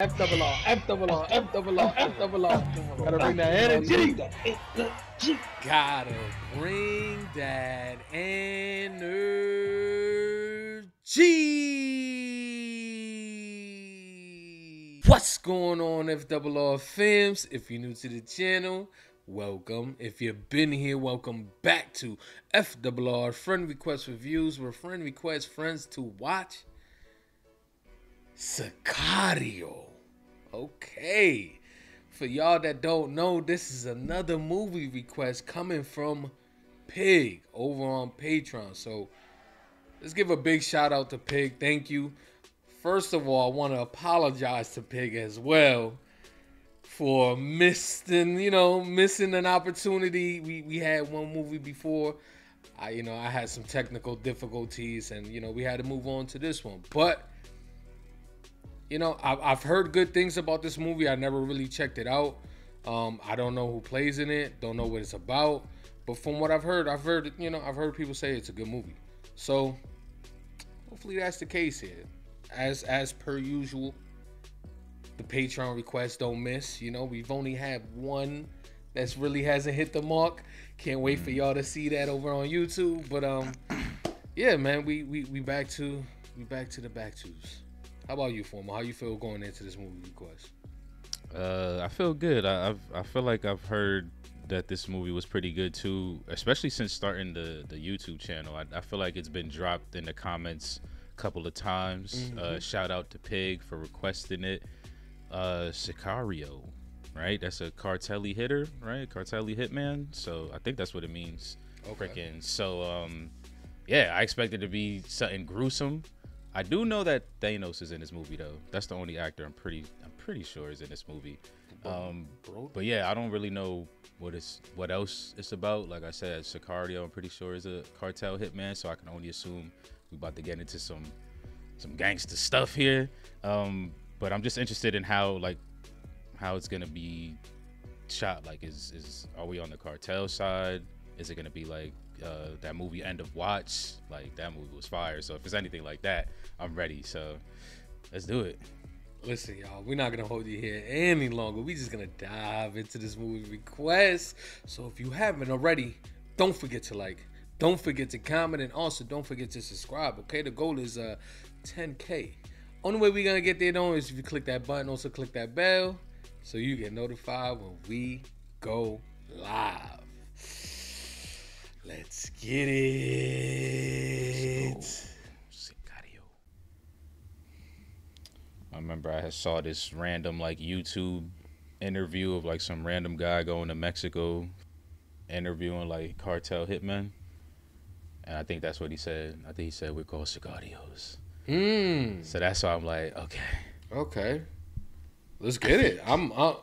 F double R, F double R, F double R, F double R. Gotta bring that energy. Gotta bring that energy. What's going on, F double R fams? If you're new to the channel, welcome. If you've been here, welcome back to F double R Friend Request Reviews, where friend requests friends to watch Sicario. Okay. For y'all that don't know, this is another movie request coming from Pig over on Patreon. So let's give a big shout out to Pig. Thank you. First of all, I want to apologize to Pig as well for missing, you know, missing an opportunity. We we had one movie before. I you know, I had some technical difficulties and you know, we had to move on to this one. But you know, I've, I've heard good things about this movie. I never really checked it out. Um, I don't know who plays in it. Don't know what it's about. But from what I've heard, I've heard, you know, I've heard people say it's a good movie. So hopefully that's the case here. As as per usual, the Patreon requests don't miss. You know, we've only had one that's really hasn't hit the mark. Can't wait for y'all to see that over on YouTube. But um, yeah, man, we we we back to we back to the back twos. How about you, Former? How you feel going into this movie request? Uh, I feel good. I I've, I feel like I've heard that this movie was pretty good too, especially since starting the the YouTube channel. I, I feel like it's been dropped in the comments a couple of times. Mm-hmm. Uh, shout out to Pig for requesting it. Uh, Sicario, right? That's a cartelli hitter, right? Cartelli hitman. So I think that's what it means. Okay. Freaking. So um, yeah, I expected it to be something gruesome. I do know that Thanos is in this movie though. That's the only actor I'm pretty I'm pretty sure is in this movie. Um, but yeah, I don't really know what it's what else it's about. Like I said, Sicario, I'm pretty sure is a cartel hitman, so I can only assume we're about to get into some some gangster stuff here. Um, but I'm just interested in how like how it's gonna be shot. Like, is is are we on the cartel side? Is it gonna be like uh, that movie End of Watch? Like that movie was fire. So if it's anything like that, I'm ready. So let's do it. Listen, y'all, we're not gonna hold you here any longer. We're just gonna dive into this movie request. So if you haven't already, don't forget to like, don't forget to comment, and also don't forget to subscribe. Okay, the goal is uh 10k. Only way we're gonna get there though is if you click that button. Also click that bell so you get notified when we go live. Let's get it. Sicario. I remember I saw this random like YouTube interview of like some random guy going to Mexico interviewing like cartel hitmen. And I think that's what he said. I think he said we're called Sicarios. Hmm. So that's why I'm like, okay. Okay. Let's get it. I'm. Uh,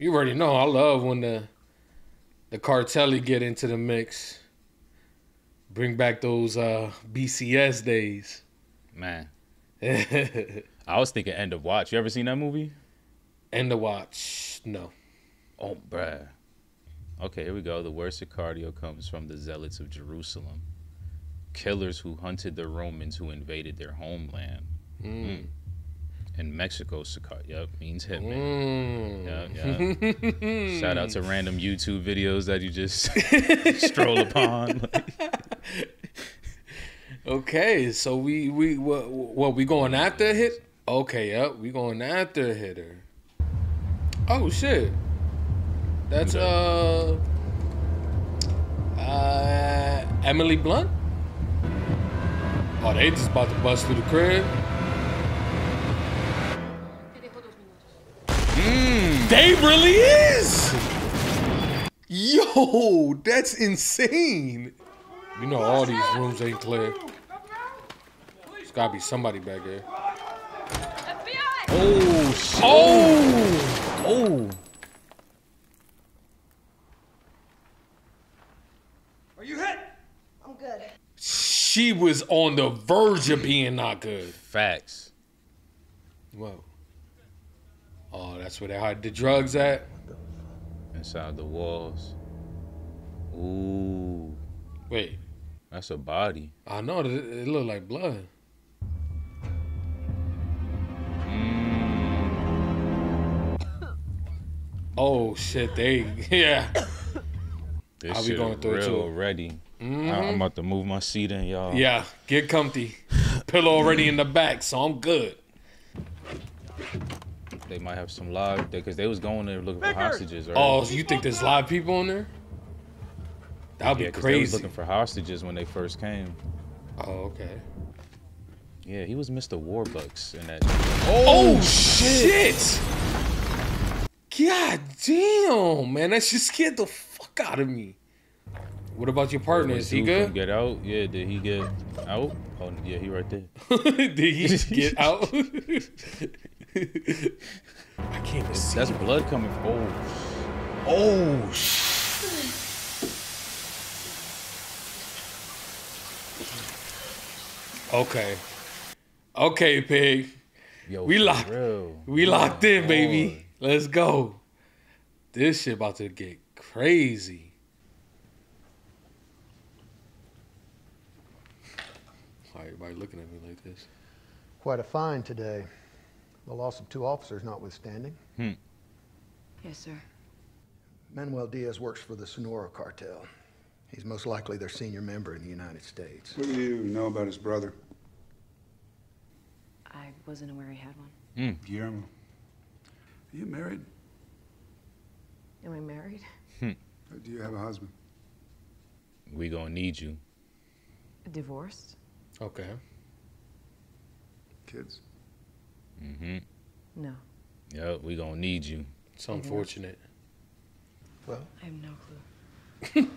you already know. I love when the the cartelli get into the mix. Bring back those uh, BCS days. Man. I was thinking End of Watch. You ever seen that movie? End of watch. No. Oh, bruh. Okay, here we go. The word Sicario comes from the zealots of Jerusalem. Killers who hunted the Romans who invaded their homeland. Mm. In Mexico, Sicario yep, means hitman. Mm. Yeah, yeah. Shout out to random YouTube videos that you just stroll upon. Okay, so we we what, what we going after a hit? Okay, yep, we going after a hitter. Oh shit, that's uh uh Emily Blunt. Oh, they just about to bust through the crib. They really is. Yo, that's insane. You know all these rooms ain't clear. There's gotta be somebody back there. oh, shit. Oh! Oh. Are you hit? I'm good. She was on the verge of being not good. Facts. Whoa. Oh, that's where they hide the drugs at? Inside the walls. Ooh. Wait, That's a body. I know it, it look like blood. Mm. Oh shit, they yeah. This I'll be going through it, real too. ready. Mhm. I- I'm about to move my seat in, y'all. Yeah, get comfy. Pillow already in the back, so I'm good. They might have some live because they was going there looking for hostages. Right? Oh, so you think there's live people in there? That'd yeah, be 'cause They was crazy. looking for hostages when they first came. Oh, okay. Yeah, he was Mr. Warbucks in that. Oh, oh shit! God damn, man, that shit scared the fuck out of me. What about your partner? When Is he good? Get out? Yeah, did he get out? Oh, yeah, he right there. Did he get out? I can't even see. That's blood coming. Oh, Oh, sh- Okay. Okay, pig. yo, We locked. real. We oh locked in, baby. Let's go. This shit about to get crazy. Why everybody looking at me like this? Quite a find today. The loss of two officers notwithstanding. Hmm. Yes, sir. Manuel Diaz works for the Sonora cartel. He's most likely their senior member in the United States. What do you know about his brother, I wasn't aware he had one. Hmm. Guillermo? Are you married? Am I married? Hmm. Or do you have a husband? We gonna need you. Divorced? Okay. Kids? Mm-hmm. No. Yep, we gonna need you. It's unfortunate. Well, I have no clue.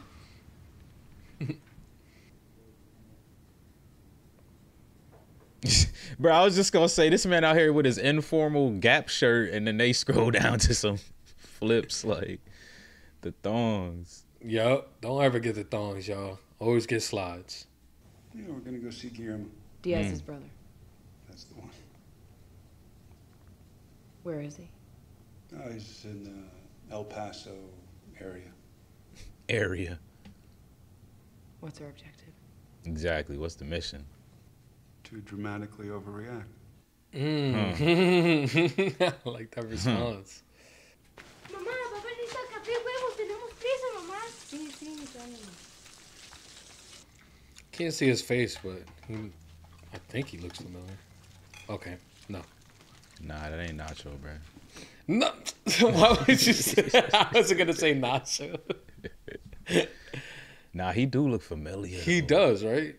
Bro, I was just gonna say this man out here with his informal Gap shirt, and then they scroll down to some flips like the thongs. Yup. Don't ever get the thongs, y'all. Always get slides. Yeah, we're gonna go see Guillermo. Diaz's brother. That's the one. Where is he? Oh, he's in the El Paso area. Area. What's our objective? Exactly. What's the mission? To dramatically overreact. Mm. I like that response. Mamá, va a café huevos, tenemos prisa, mamá. Sí, sí. Can't see his face, but he, I think he looks familiar. Okay. No. Nah, that ain't Nacho, bro. No. Why would you say? I wasn't gonna say Nacho. Nah, he do look familiar. He though. does, right?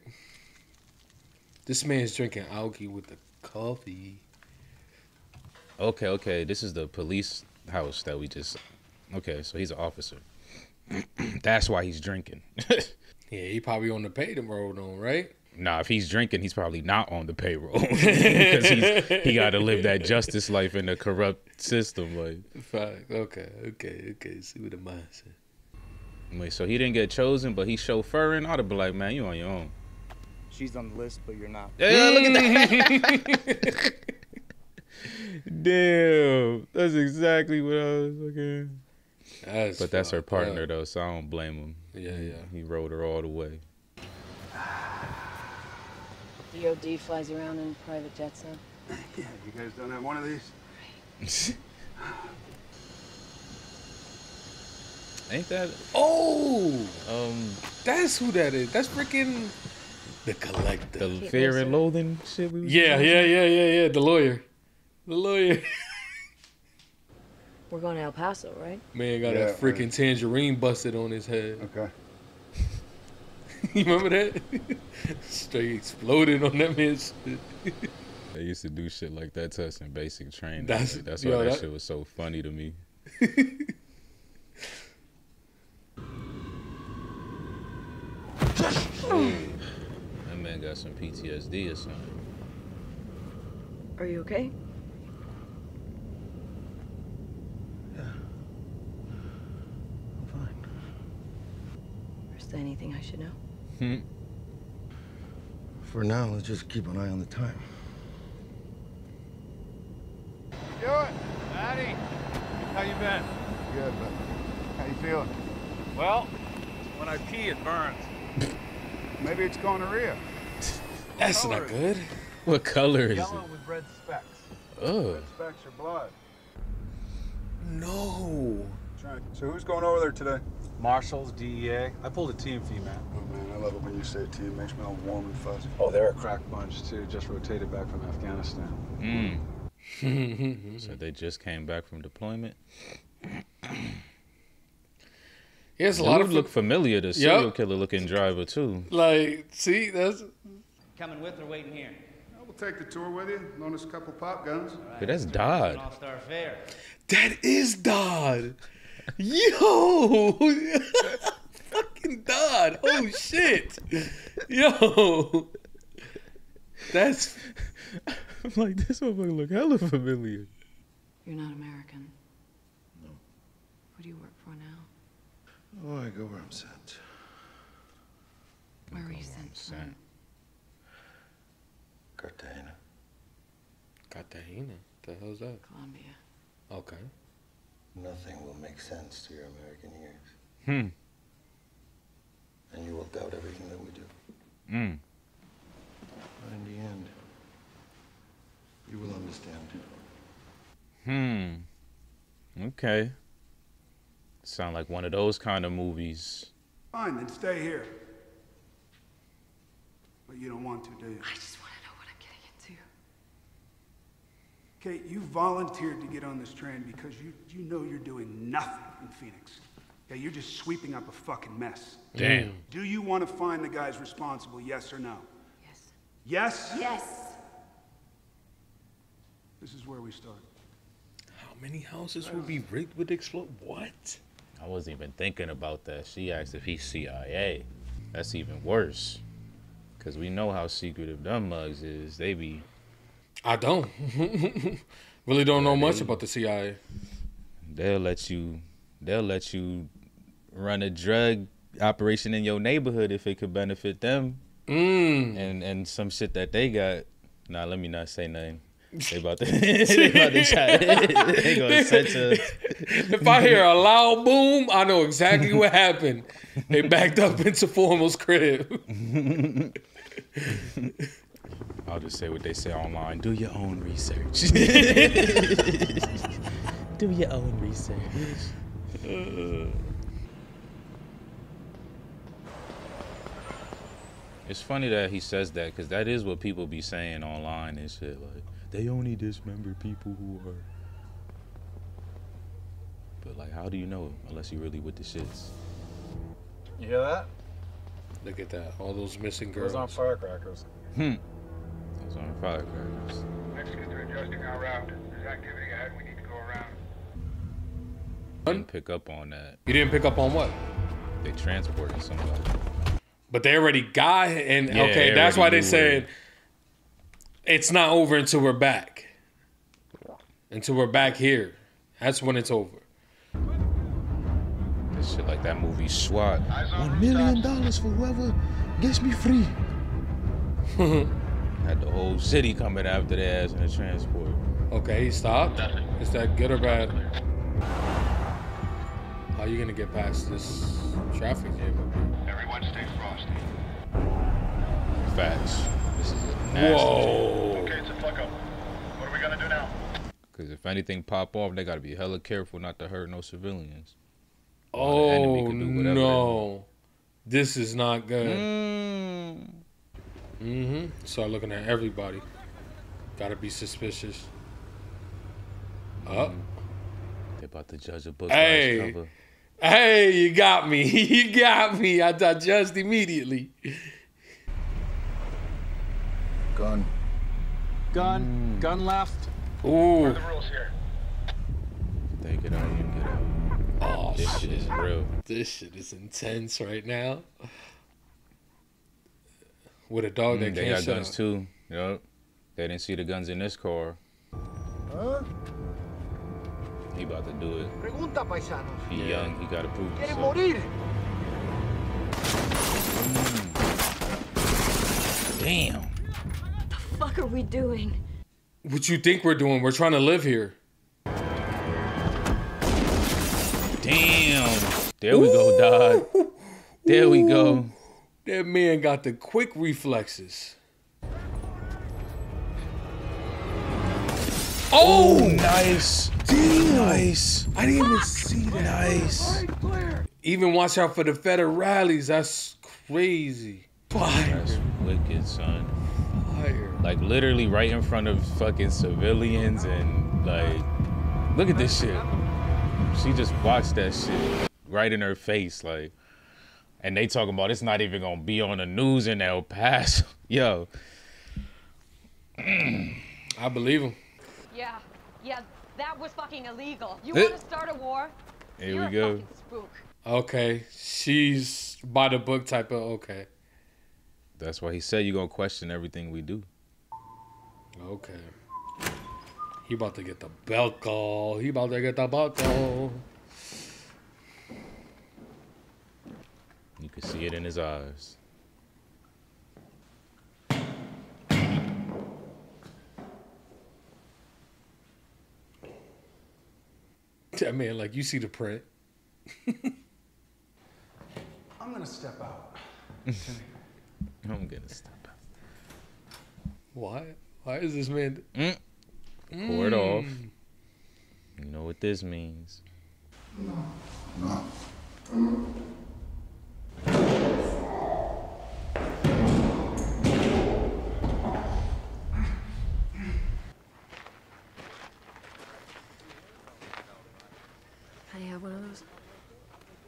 This man's drinking algae with the coffee. Okay, okay. This is the police house that we just. Okay, so he's an officer. That's why he's drinking. Yeah, he probably on the payroll on, right? Nah, if he's drinking, he's probably not on the payroll because he's, he got to live that justice life in a corrupt system. Like, Fact. Okay, okay, okay. See what the mindset. wait, so he didn't get chosen, but he's chauffeuring. I'd be like, man, you on your own. She's on the list, but you're not. Yeah, look at that. Damn, that's exactly what I was looking. That's But that's her partner up. though, so I don't blame him. Yeah, yeah. He rode her all the way. DOD flies around in private jets, huh? Yeah, you guys don't have one of these? Ain't that Oh, um that's who that is. That's freaking the collector. the fear and loathing shit? We was yeah, doing? yeah, yeah, yeah, yeah. The lawyer. The lawyer. We're going to El Paso, right? Man got Yeah, a freaking tangerine busted on his head. Okay. you remember that? Straight exploded on that man's shit. They used to do shit like that to us in basic training. That's- Like, that's yo, why that, that- shit was so funny to me. That man got some PTSD or something. Are you okay? Yeah. I'm fine. Is there anything I should know? Hmm. For now, let's just keep an eye on the time. Stuart, Maddie, how you been? Good, but how you feeling? Well, when I pee, it burns. Maybe it's gonorrhea. That's not good. What color is Yellow it? with red specks. Oh, Specks are blood. No. So who's going over there today? Marshals, DEA. I pulled a team for you, man. Oh I love it when you say team. Makes me all warm and fuzzy. Oh, they're a crack bunch too. Just rotated back from Afghanistan. Mm. so they just came back from deployment. He has a Dude lot of look familiar. to serial Yup. killer looking driver too. like. See, that's Coming with or waiting here? I will take the tour with you. Loan us a couple pop guns. But that's Dodd. All-star fair. that is Dodd. Yo, fucking Dodd. Oh shit. Yo, that's I'm like, this motherfucker look hella familiar. You're not American. No. Who do you work for now? Oh, I go where I'm sent. Where were you sent from? Cartagena. Cartagena. The hell's that? Colombia. Okay. Nothing will make sense to your American ears. Hmm. And you will doubt everything that we do. Mm. But in the end, you will understand. Hmm. Okay. Sound like one of those kind of movies. Fine, then stay here. But you don't want to, do you? I just want to know what I'm getting into. Kate, you volunteered to get on this train because you, you know you're doing nothing in Phoenix. Yeah, you're just sweeping up a fucking mess. Damn. Do you want to find the guys responsible, yes or no? Yes. Yes? Yes. This is where we start. How many houses will be rigged with explode? What? I wasn't even thinking about that. She asked if he's CIA. That's even worse. Cause we know how secretive them mugs is. They be I don't. really don't know much about the CIA. they'll let you they'll let you run a drug operation in your neighborhood if it could benefit them Mm. and and some shit that they got. Nah, let me not say nothing. They about to they about to try. they gonna set us. If I hear a loud boom, I know exactly what happened. They backed up into Formal's crib. I'll just say what they say online. Do your own research. Do your own research. It's funny that he says that because that is what people be saying online and shit. Like they only dismember people who are. But like, how do you know unless you really with the shits? You hear that? Look at that. All those missing girls. Those aren't firecrackers. Hmm. Those are firecrackers. Mexicans are adjusting our route. There's activity ahead. We need to go around. Didn't pick up on that. You didn't pick up on what? They transported somebody. But they already got it, and Yeah, okay, that's why they knew said it's not over until we're back. Until we're back here, that's when it's over. This shit like that movie SWAT. One million dollars for whoever gets me free. Had the whole city coming after their ass in the transport. Okay, he stopped. Is that good or bad? How are you gonna get past this traffic jam? Everyone stay frosty. Facts. This is a nasty Whoa! Okay, it's a fuck up. What are we gonna do now? Because if anything pop off, they gotta be hella careful not to hurt no civilians. the enemy Oh can do no! This is not good. Mm. Mm-hmm. Start looking at everybody. Gotta be suspicious. Up. They about to judge a book Hey. by its cover. Hey, you got me. you got me. I digest immediately. Gun. Gun. Gun left. Ooh. The rules here. They get out, you get out. Oh, This shit is real. This shit is intense right now. With a dog that Mm, they can't got shut guns up. too. Yup. They didn't see the guns in this car. Huh? He about to do it. Pregunta, paisano. He young, he gotta prove ¿Quieren himself. morir? Damn. Fuck are we doing? What you think we're doing? We're trying to live here. Damn. There we go, Dodd. There we go. That man got the quick reflexes. Oh, nice. Damn. Nice. I didn't even see that. Nice. Even watch out for the Federales. That's crazy. Fire. That's wicked, son. Fire. Like literally right in front of fucking civilians and like, look at this shit. She just watched that shit right in her face, like, and they talking about it's not even gonna be on the news in El Paso. Yo, I believe him. Yeah, yeah, that was fucking illegal. You Eh. want to start a war? here You're we a go. fucking spook. Okay. She's by the book type of okay. That's why he said you gonna question everything we do. Okay. He about to get the belt call. He about to get the belt call. You can see it in his eyes. That man, like you see the print. I'm gonna step out. I'm gonna stop. Why? Why is this man? Mm. Pour it off. Mm. You know what this means. Honey, have one of those?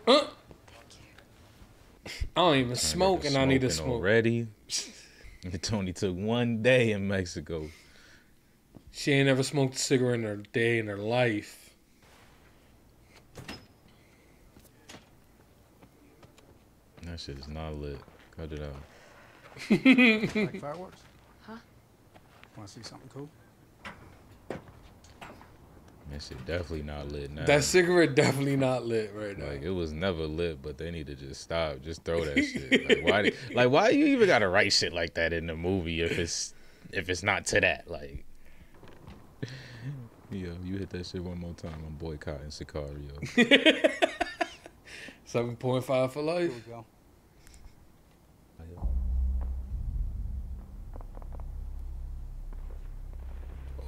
Uh. I don't even smoke, and I need to smoke. already. It only took one day in Mexico. She ain't never smoked a cigarette in her day in her life. That shit is not lit. Cut it out. like fireworks? Huh? Want to see something cool? That shit definitely not lit now. That cigarette definitely not lit right now. Like it was never lit, but they need to just stop. Just throw that shit. Like why? Like why you even gotta write shit like that in the movie if it's if it's not to that? Like, yo, you hit that shit one more time. I'm boycotting Sicario. Seven point five for life. Here we go.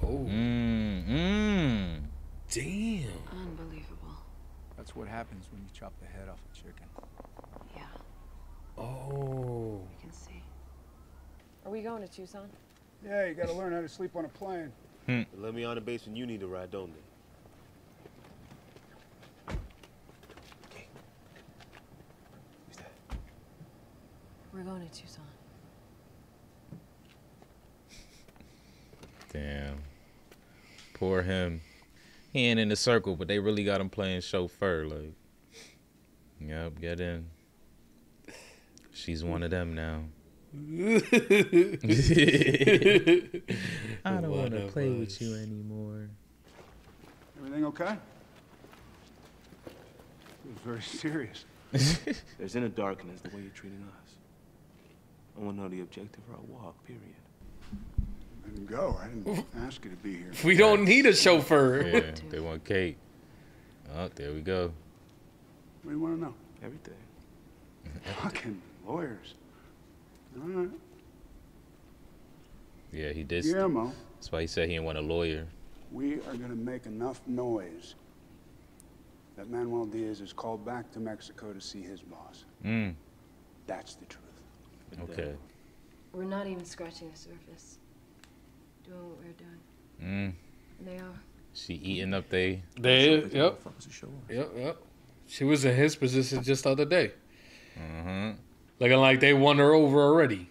Oh, Mm, mm. Damn. Unbelievable. That's what happens when you chop the head off a chicken. Yeah, Oh. I can see. Are we going to Tucson? Yeah, you gotta learn how to sleep on a plane. Hmm. They let me on the base when you need a ride, don't they? Okay. Who's that? We're going to Tucson. Damn. Poor him. He ain't in the circle, but they really got him playing chauffeur. Like, yep, get in. She's one of them now. I don't want to play of with you anymore. Everything okay? It was very serious. There's inner darkness the way you're treating us. I want to know the objective of our walk, period. I didn't go. I didn't ask you to be here. We don't need a chauffeur. Yeah, they want Kate. Oh, there we go. What do you want to know? Everything. Fucking lawyers. All right. Yeah, he did. Guillermo, That's why he said he didn't want a lawyer. we are gonna make enough noise that Manuel Diaz is called back to Mexico to see his boss. Mm. That's the truth. Okay. We're not even scratching the surface. Doing what we're doing. Mm. And they are. She eating up they. They, Like yep, motherfuckers to show yep, yep. She was in his position just the other day, Uh-huh. looking like they won her over already.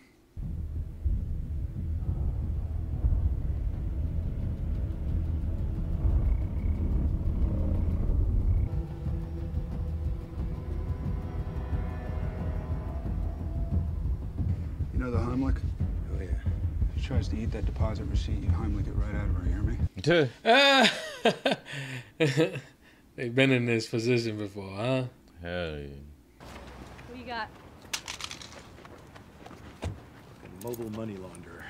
Tries to eat that deposit receipt, you Heimlich it right out of her, you hear me? Hell They've been in this position before, huh? yeah. What you got? Mobile money launderer.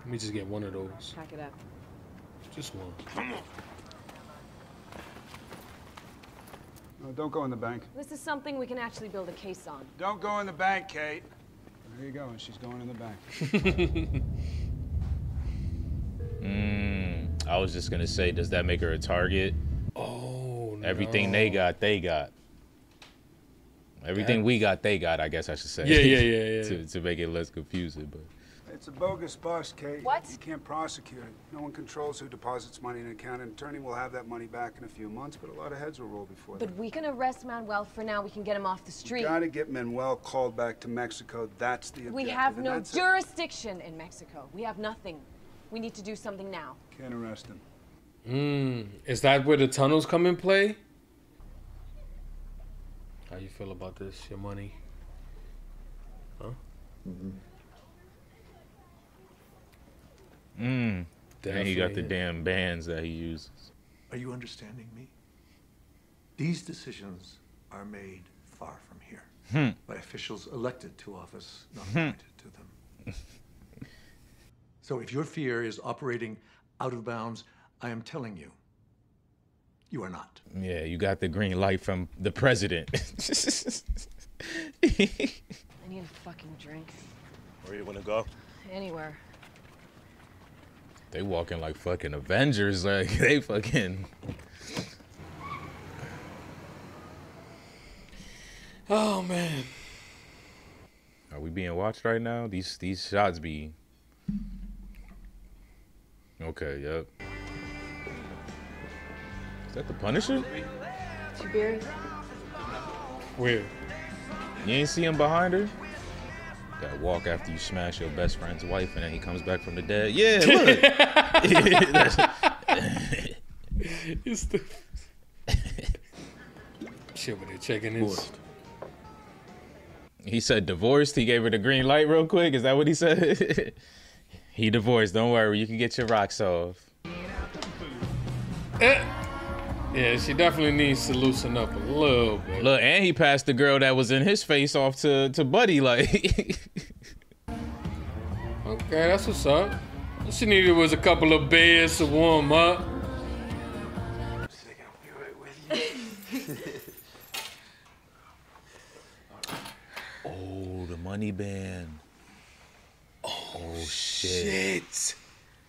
Let me just get one of those. Pack it up. Just one. No, don't go in the bank. This is something we can actually build a case on. Don't go in the bank, Kate. There you go, and she's going in the bank. Hmm, I was just gonna say, does that make her a target? Oh, Everything no. they got, they got. Everything we got, they got. I guess I should say. Yeah, yeah, yeah, yeah. to to make it less confusing, but It's a bogus bust, Kate. What? You can't prosecute it. No one controls who deposits money in an account. An attorney will have that money back in a few months, but a lot of heads will roll before that. But we can arrest Manuel for now. We can get him off the You street. gotta get Manuel called back to Mexico. That's the objective. We have no that's it. jurisdiction in Mexico. We have nothing. We need to do something now. Can't arrest him. Hmm. is that where the tunnels come in play? How you feel about this? Your money? Huh? Mm. and he got the damn bands that he uses. Are you understanding me? These decisions are made far from here Hmm. by officials elected to office, not Hmm. appointed to them. so if your fear is operating out of bounds, I am telling you, you are not. Yeah, you got the green light from the president. I need a fucking drink. Where you wanna go? Anywhere. They walking like fucking Avengers. Like they fucking. Oh man. Are we being watched right now? These these shots be. Okay. Yep. Is that the Punisher? Two beers? Where? You ain't see him behind her? That walk after you smash your best friend's wife and then he comes back from the dead. Yeah, look. it's the shit where they're checking his. he said divorced. He gave her the green light real quick. Is that what he said? he divorced. Don't worry. You can get your rocks off. Eh. Yeah, she definitely needs to loosen up a little bit. Look, and he passed the girl that was in his face off to, to Buddy. Like, Okay, that's what's up. What she needed was a couple of beers to warm up. oh, the money band. Oh, oh, shit. Shit.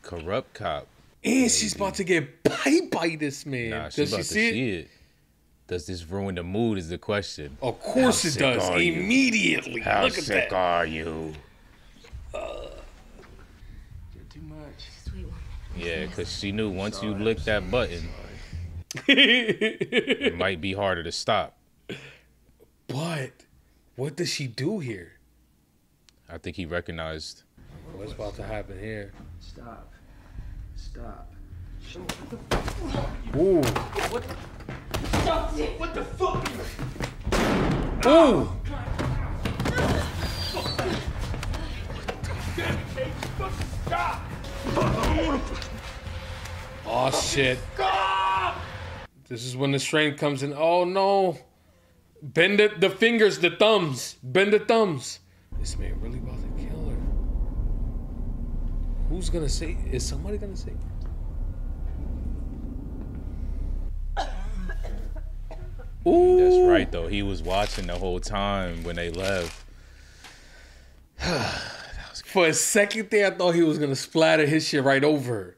Corrupt cop. And she's about to get bite by this man. Nah, she Does about she to see it? see it. Does this ruin the mood? Is the question. Of course How it does. are you? Immediately. How Look at sick that. are you? Too much. Sweet one. Yeah, because she knew once you lick that button, it might be harder to stop. But what does she do here? I think he recognized. What's about to happen here? Stop. Stop. Ooh. What? What the fuck? Ooh. Oh shit. This is when the strength comes in. Oh no. Bend it, the fingers, the thumbs. Bend the thumbs. This man really about to kill her. Who's gonna say? Is somebody gonna say? Ooh. That's right, though. He was watching the whole time when they left. For a second there, I thought he was gonna splatter his shit right over.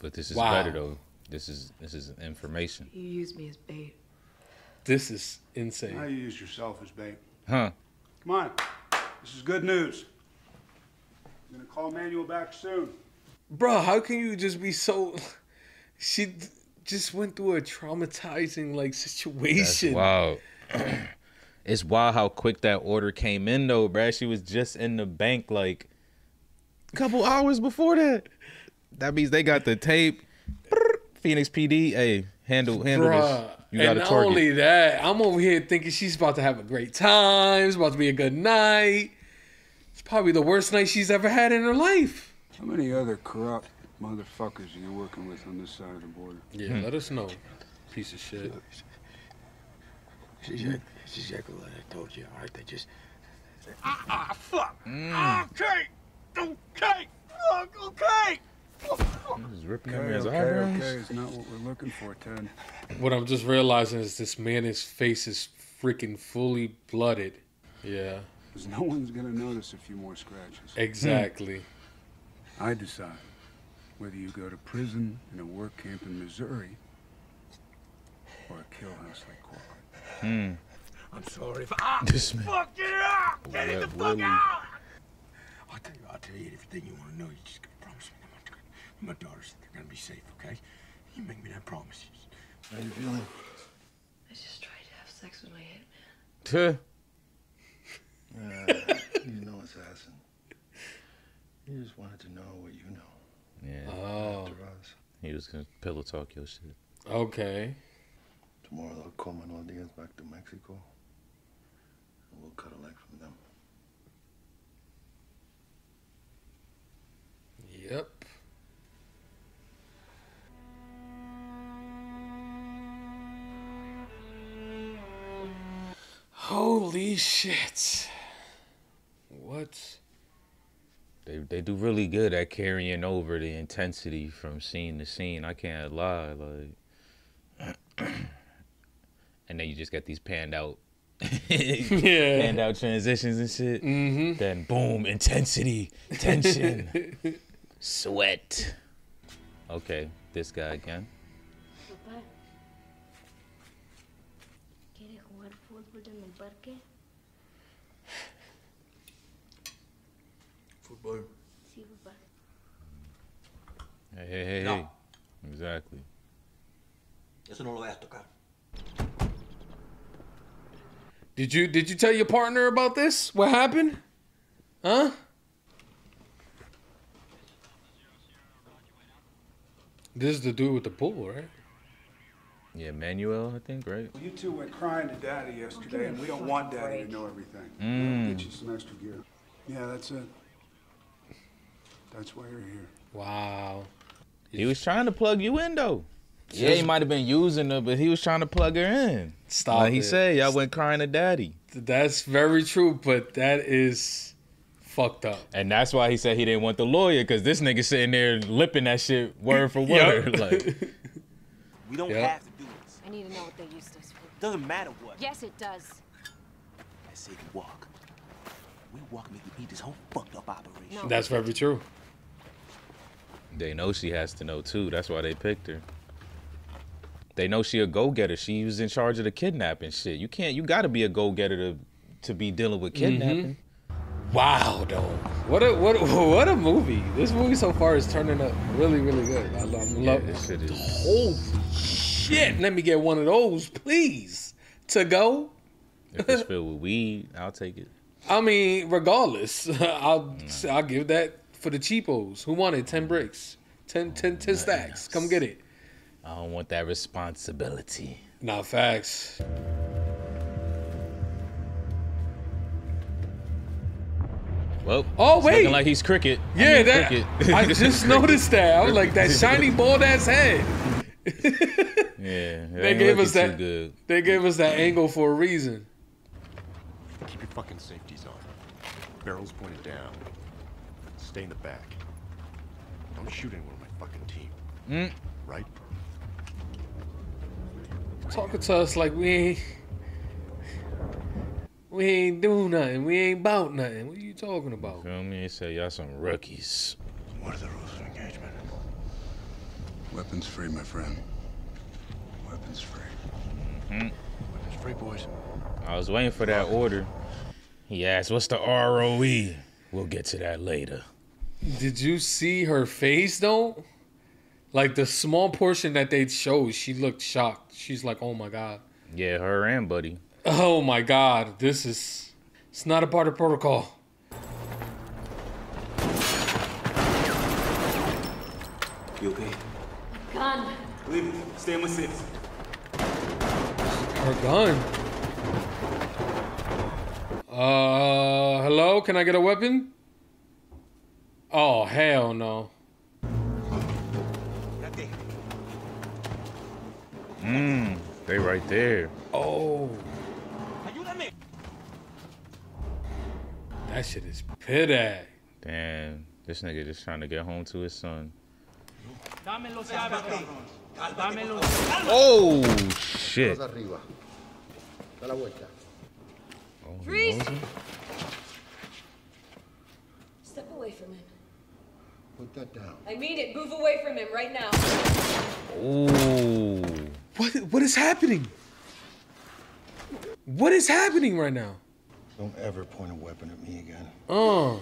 But this is Wow. better though. This is this is information. You used me as bait. This is insane. Now you use yourself as bait. Huh? Come on. This is good news. I'm gonna call Manuel back soon. Bro, how can you just be so? She just went through a traumatizing like situation. Wow. it's wild how quick that order came in though, bruh. She was just in the bank like a couple hours before that. That means they got the tape. Phoenix PD, hey, handle handle this. You got and a not target. only that, I'm over here thinking she's about to have a great time. It's about to be a good night. It's probably the worst night she's ever had in her life. How many other corrupt motherfuckers are you working with on this side of the border? Yeah, Hmm. let us know. Piece of shit. It's exactly, it's exactly what I told you. All right, they just. Ah, fuck. Mm. Okay. Okay. Fuck. Okay. He's ripping Okay, man's okay, eyebrows. okay. It's not what we're looking for, Ted. What I'm just realizing is this man's face is freaking fully blooded. Yeah, Because no one's gonna notice a few more scratches. exactly. I decide. Whether you go to prison, in a work camp in Missouri, or a kill house like corporate. Hmm. I'm sorry if I. This man. Fuck you up! Get it the fuck Willie. out! I'll tell you, I'll tell you everything you want to know. You just gotta promise me that my, my daughters they're gonna be safe, okay? You make me that promise. How you feeling? I just tried to have sex with my hitman. Tuh. Uh, you know, assassin. You just wanted to know what you know. Yeah. Oh. After us. He was gonna pillow talk your shit. Okay. Tomorrow they'll call Manuel Diaz back to Mexico. And we'll cut a leg from them. Yep. Holy shit. What? They they do really good at carrying over the intensity from scene to scene. I can't lie, like. and then you just get these panned out, Yeah. panned out transitions and shit. Mm-hmm. Then boom, intensity, tension, sweat. Okay, this guy again. Papá, ¿quiere jugar fútbol en el parque? Fútbol. Sí, papá. Hey, hey, hey, No. hey. Exactly. Eso no lo vayas a tocar. Did you did you tell your partner about this? What happened? Huh? This is the dude with the pool, right? Yeah, Manuel, I think, right? Well, you two went crying to Daddy yesterday, and we don't want Daddy to know everything. Mm. Get you some extra gear. Yeah, that's it. That's why you're here. Wow. He was trying to plug you in though. Yeah, he might have been using her, but he was trying to plug her in. Stop Like he it. said, y'all went crying to daddy. That's very true, but that is fucked up. And that's why he said he didn't want the lawyer, because this nigga sitting there lipping that shit word for word. Like, We don't Yeah. have to do this. I need to know what they used us for. Doesn't matter what. Yes, it does. I say we walk. We walk make we beat this whole fucked up operation. That's very true. They know she has to know too. That's why they picked her. They know she a go getter. She was in charge of the kidnapping shit. You can't. You got to be a go getter to to be dealing with mm-hmm. kidnapping. Wow, though. What a what a, what a movie. This movie so far is turning up really really good. I love, Yeah, love this shit is. Holy shit! Let me get one of those, please. To go. If it's filled with weed, I'll take it. I mean, regardless, I'll I'll give that for the cheapos. Who wanted ten mm. bricks, 10, 10, 10 stacks? Come get it. I don't want that responsibility. Nah, facts. Well, Oh, wait. looking like he's cricket. I Yeah, mean, that cricket. I just noticed that. I was like that shiny bald ass head. Yeah, They gave us that. good. They gave us that angle for a reason. Keep your fucking safeties on. Barrels pointed down. Stay in the back. Don't shoot anyone on my fucking team. Mm. Right? Talking to us like we ain't we ain't do nothing. We ain't about nothing. What are you talking about? Feel me? They say y'all some rookies. What are the rules of engagement? Weapons free, my friend. Weapons free. Mhm. Weapons free, boys. I was waiting for that order. He asked, "What's the ROE?" We'll get to that later. Did you see her face though? Like the small portion that they showed, she looked shocked. She's like, "Oh my god." Yeah, her and Buddy. Oh my god. This is it's not a part of protocol. You okay? Gun. Leave it. Stay in with six. Her gun. Uh, hello? Can I get a weapon? Oh, hell no. Mmm, they right there. Oh. That shit is pitty. Damn, this nigga just trying to get home to his son. Oh shit! Más arriba. Da la vuelta. Oh, Freeze! Step away from him. Put that down. I mean it. Move away from him right now. Ooh. What what is happening? What is happening right now? Don't ever point a weapon at me again. Oh.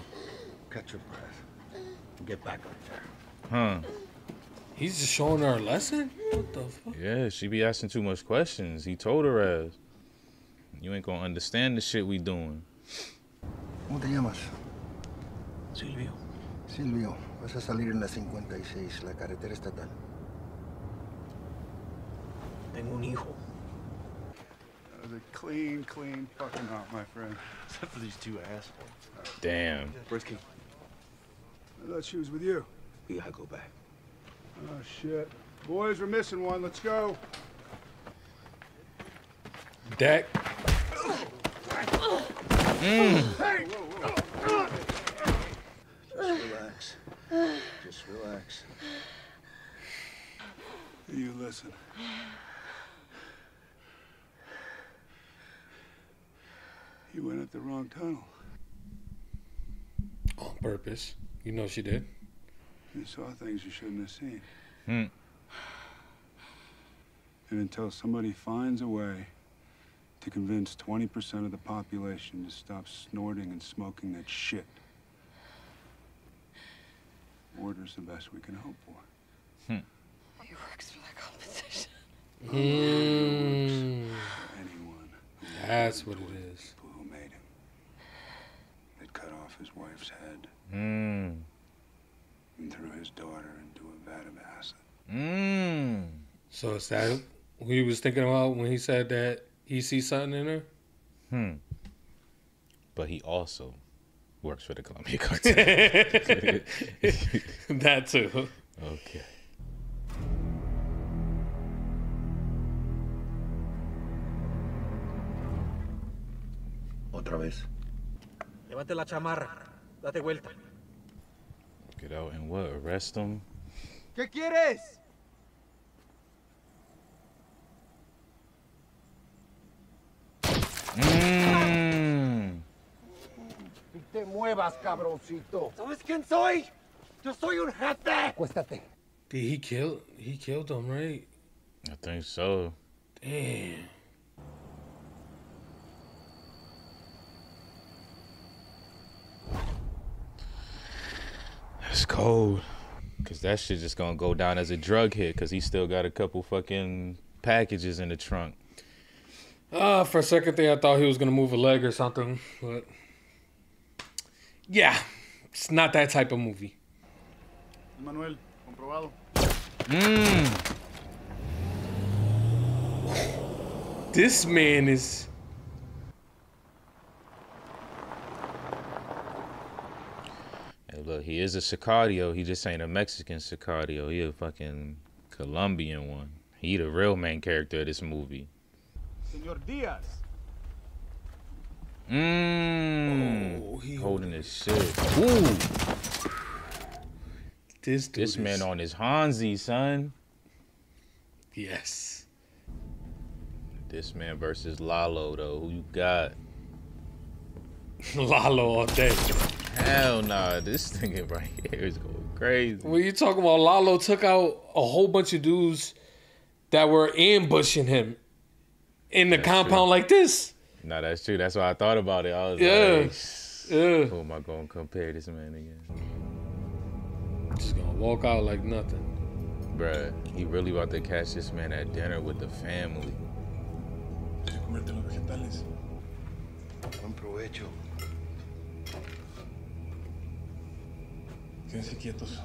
Catch your breath. Get back up there. Huh. He's just showing her a lesson? What the fuck? Yeah, she be asking too much questions. He told her as. You ain't gonna understand the shit we doing. ¿Cómo te llamas? Silvio. Silvio, vas a salir en la 56, la carretera estatal. Tengo un hijo. That was a clean, clean fucking hop, my friend. Except for these two assholes. Damn. Where's King? I thought she was with you. We gotta go back. Oh, shit. Boys, we're missing one. Let's go. Dak. Hey! Just relax. Just relax. You listen. You went up the wrong tunnel. On purpose. You know she did. You saw things you shouldn't have seen. Hmm. And until somebody finds a way to convince 20% of the population to stop snorting and smoking that shit, order's the best we can hope for. He works for the competition. Mm. Anyone That's what it is. people who made him. They'd cut off his wife's head Mmm. and threw his daughter into a vat of acid. Mmm. So is that who he was thinking about when he said that he sees something in her? Hmm. But he also works for the Columbia cartel. that too. Okay. Otra vez. Llévate la chamarra. Date vuelta. Get out and what? Arrest him? ¿Qué quieres? Te muevas, cabroncito. ¿Sabes quién soy? Yo soy un jefe. Acuéstate. Did he kill? He killed him, right? I think so. Damn. That's cold. Cause that shit just gonna go down as a drug hit. Cause he still got a couple fucking packages in the trunk. Uh, for a second there, I thought he was gonna move a leg or something, but yeah, it's not that type of movie. Manuel, comprobado. Mmm. This man is. Hey, look, he is a Sicario. He just ain't a Mexican Sicario. He a fucking Colombian one. He the real main character of this movie. Señor Díaz. Mmm. Oh, he holding his shit. Ooh. This dude This man is- on his Hanzi, son. Yes. This man versus Lalo, though. Who you got? Lalo all day. Hell nah. This nigga right here is going crazy. When you talking about Lalo took out a whole bunch of dudes that were ambushing him in the compound like this. Nah, that's true. That's why I thought about it. I was Yeah. like, Yeah. who am I going to compare this man again? Just gonna walk out like nothing. Bruh, he really about to catch this man at dinner with the family. Comerte los vegetales. Buen provecho. Quédense quietos.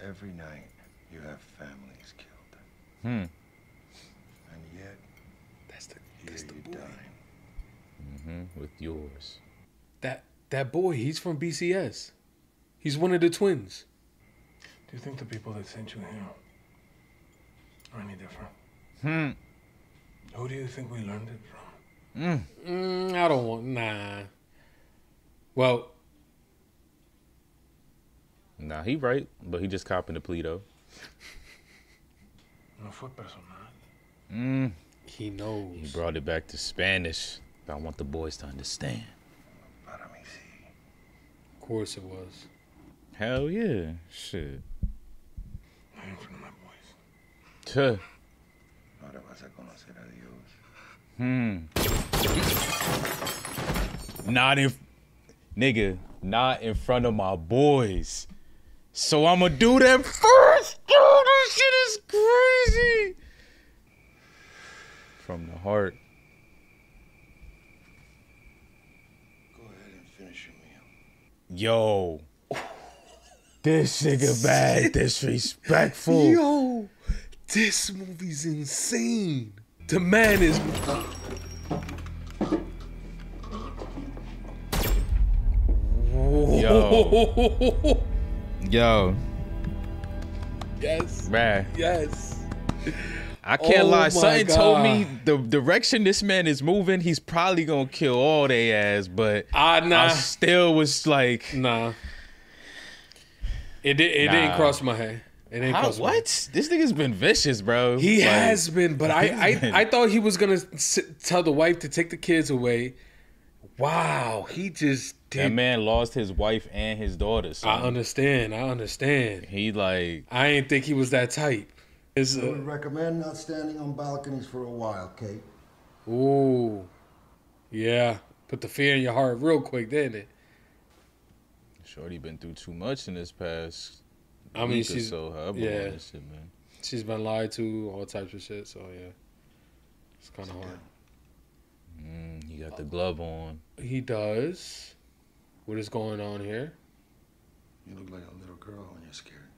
Every night you have families killed. Hmm. And yet, that's the, that's the you die. Mm-hmm. With yours. That that boy, he's from BCS. He's one of the twins. Do you think the people that sent you here are any different? Hmm. Who do you think we learned it from? Mm. Mm, I don't want nah. Well, Nah, he right, but he just copping the plea though. No fue personal. Mm. He knows. He brought it back to Spanish. I want the boys to understand. Para mis course it was. Hell yeah. Shit. I'm in front of my boys. Tuh. Ahora vas a conocer a Dios. Hmm. Not in, nigga, not in front of my boys. So I'ma do that first. Dude, this shit is crazy. From the heart. Go ahead and finish your meal. Yo. This nigga bad disrespectful. Yo, this movie's insane. The man is. Yo. Yo. Yes. Man. Yes. I can't Oh lie. Something told me the direction this man is moving, he's probably gonna kill all they ass. But Ah, nah. I still was like, nah. It did. It didn't cross my head. It didn't How, cross my what? head. This nigga's been vicious, bro. He Like, has been, but I, he's I, been- I thought he was gonna tell the wife to take the kids away. Wow, he just that did. man lost his wife and his daughter. I understand. I understand. He like I didn't think he was that type. It's, I uh, would recommend not standing on balconies for a while, Kate. ooh, yeah. Put the fear in your heart real quick, didn't it? Shorty been through too much in this past. I mean, week or she's so. however yeah. this shit, man. She's been lied to, all types of shit. So yeah, it's kind of hard. Mm, he got the glove on. He does. What is going on here? You look like a little girl when you're scared.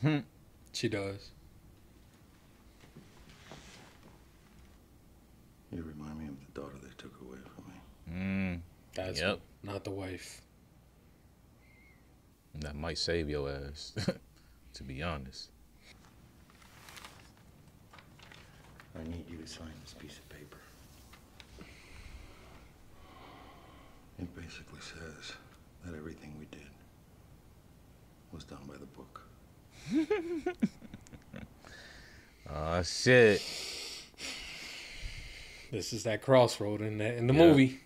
Hmm. She does. You remind me of the daughter they took away from me. Mm, That's Yep. not the wife. that might save your ass. to be honest. I need you to sign this piece of paper. It basically says that everything we did was done by the book. Oh shit. This is that crossroad in the in the Yeah. movie.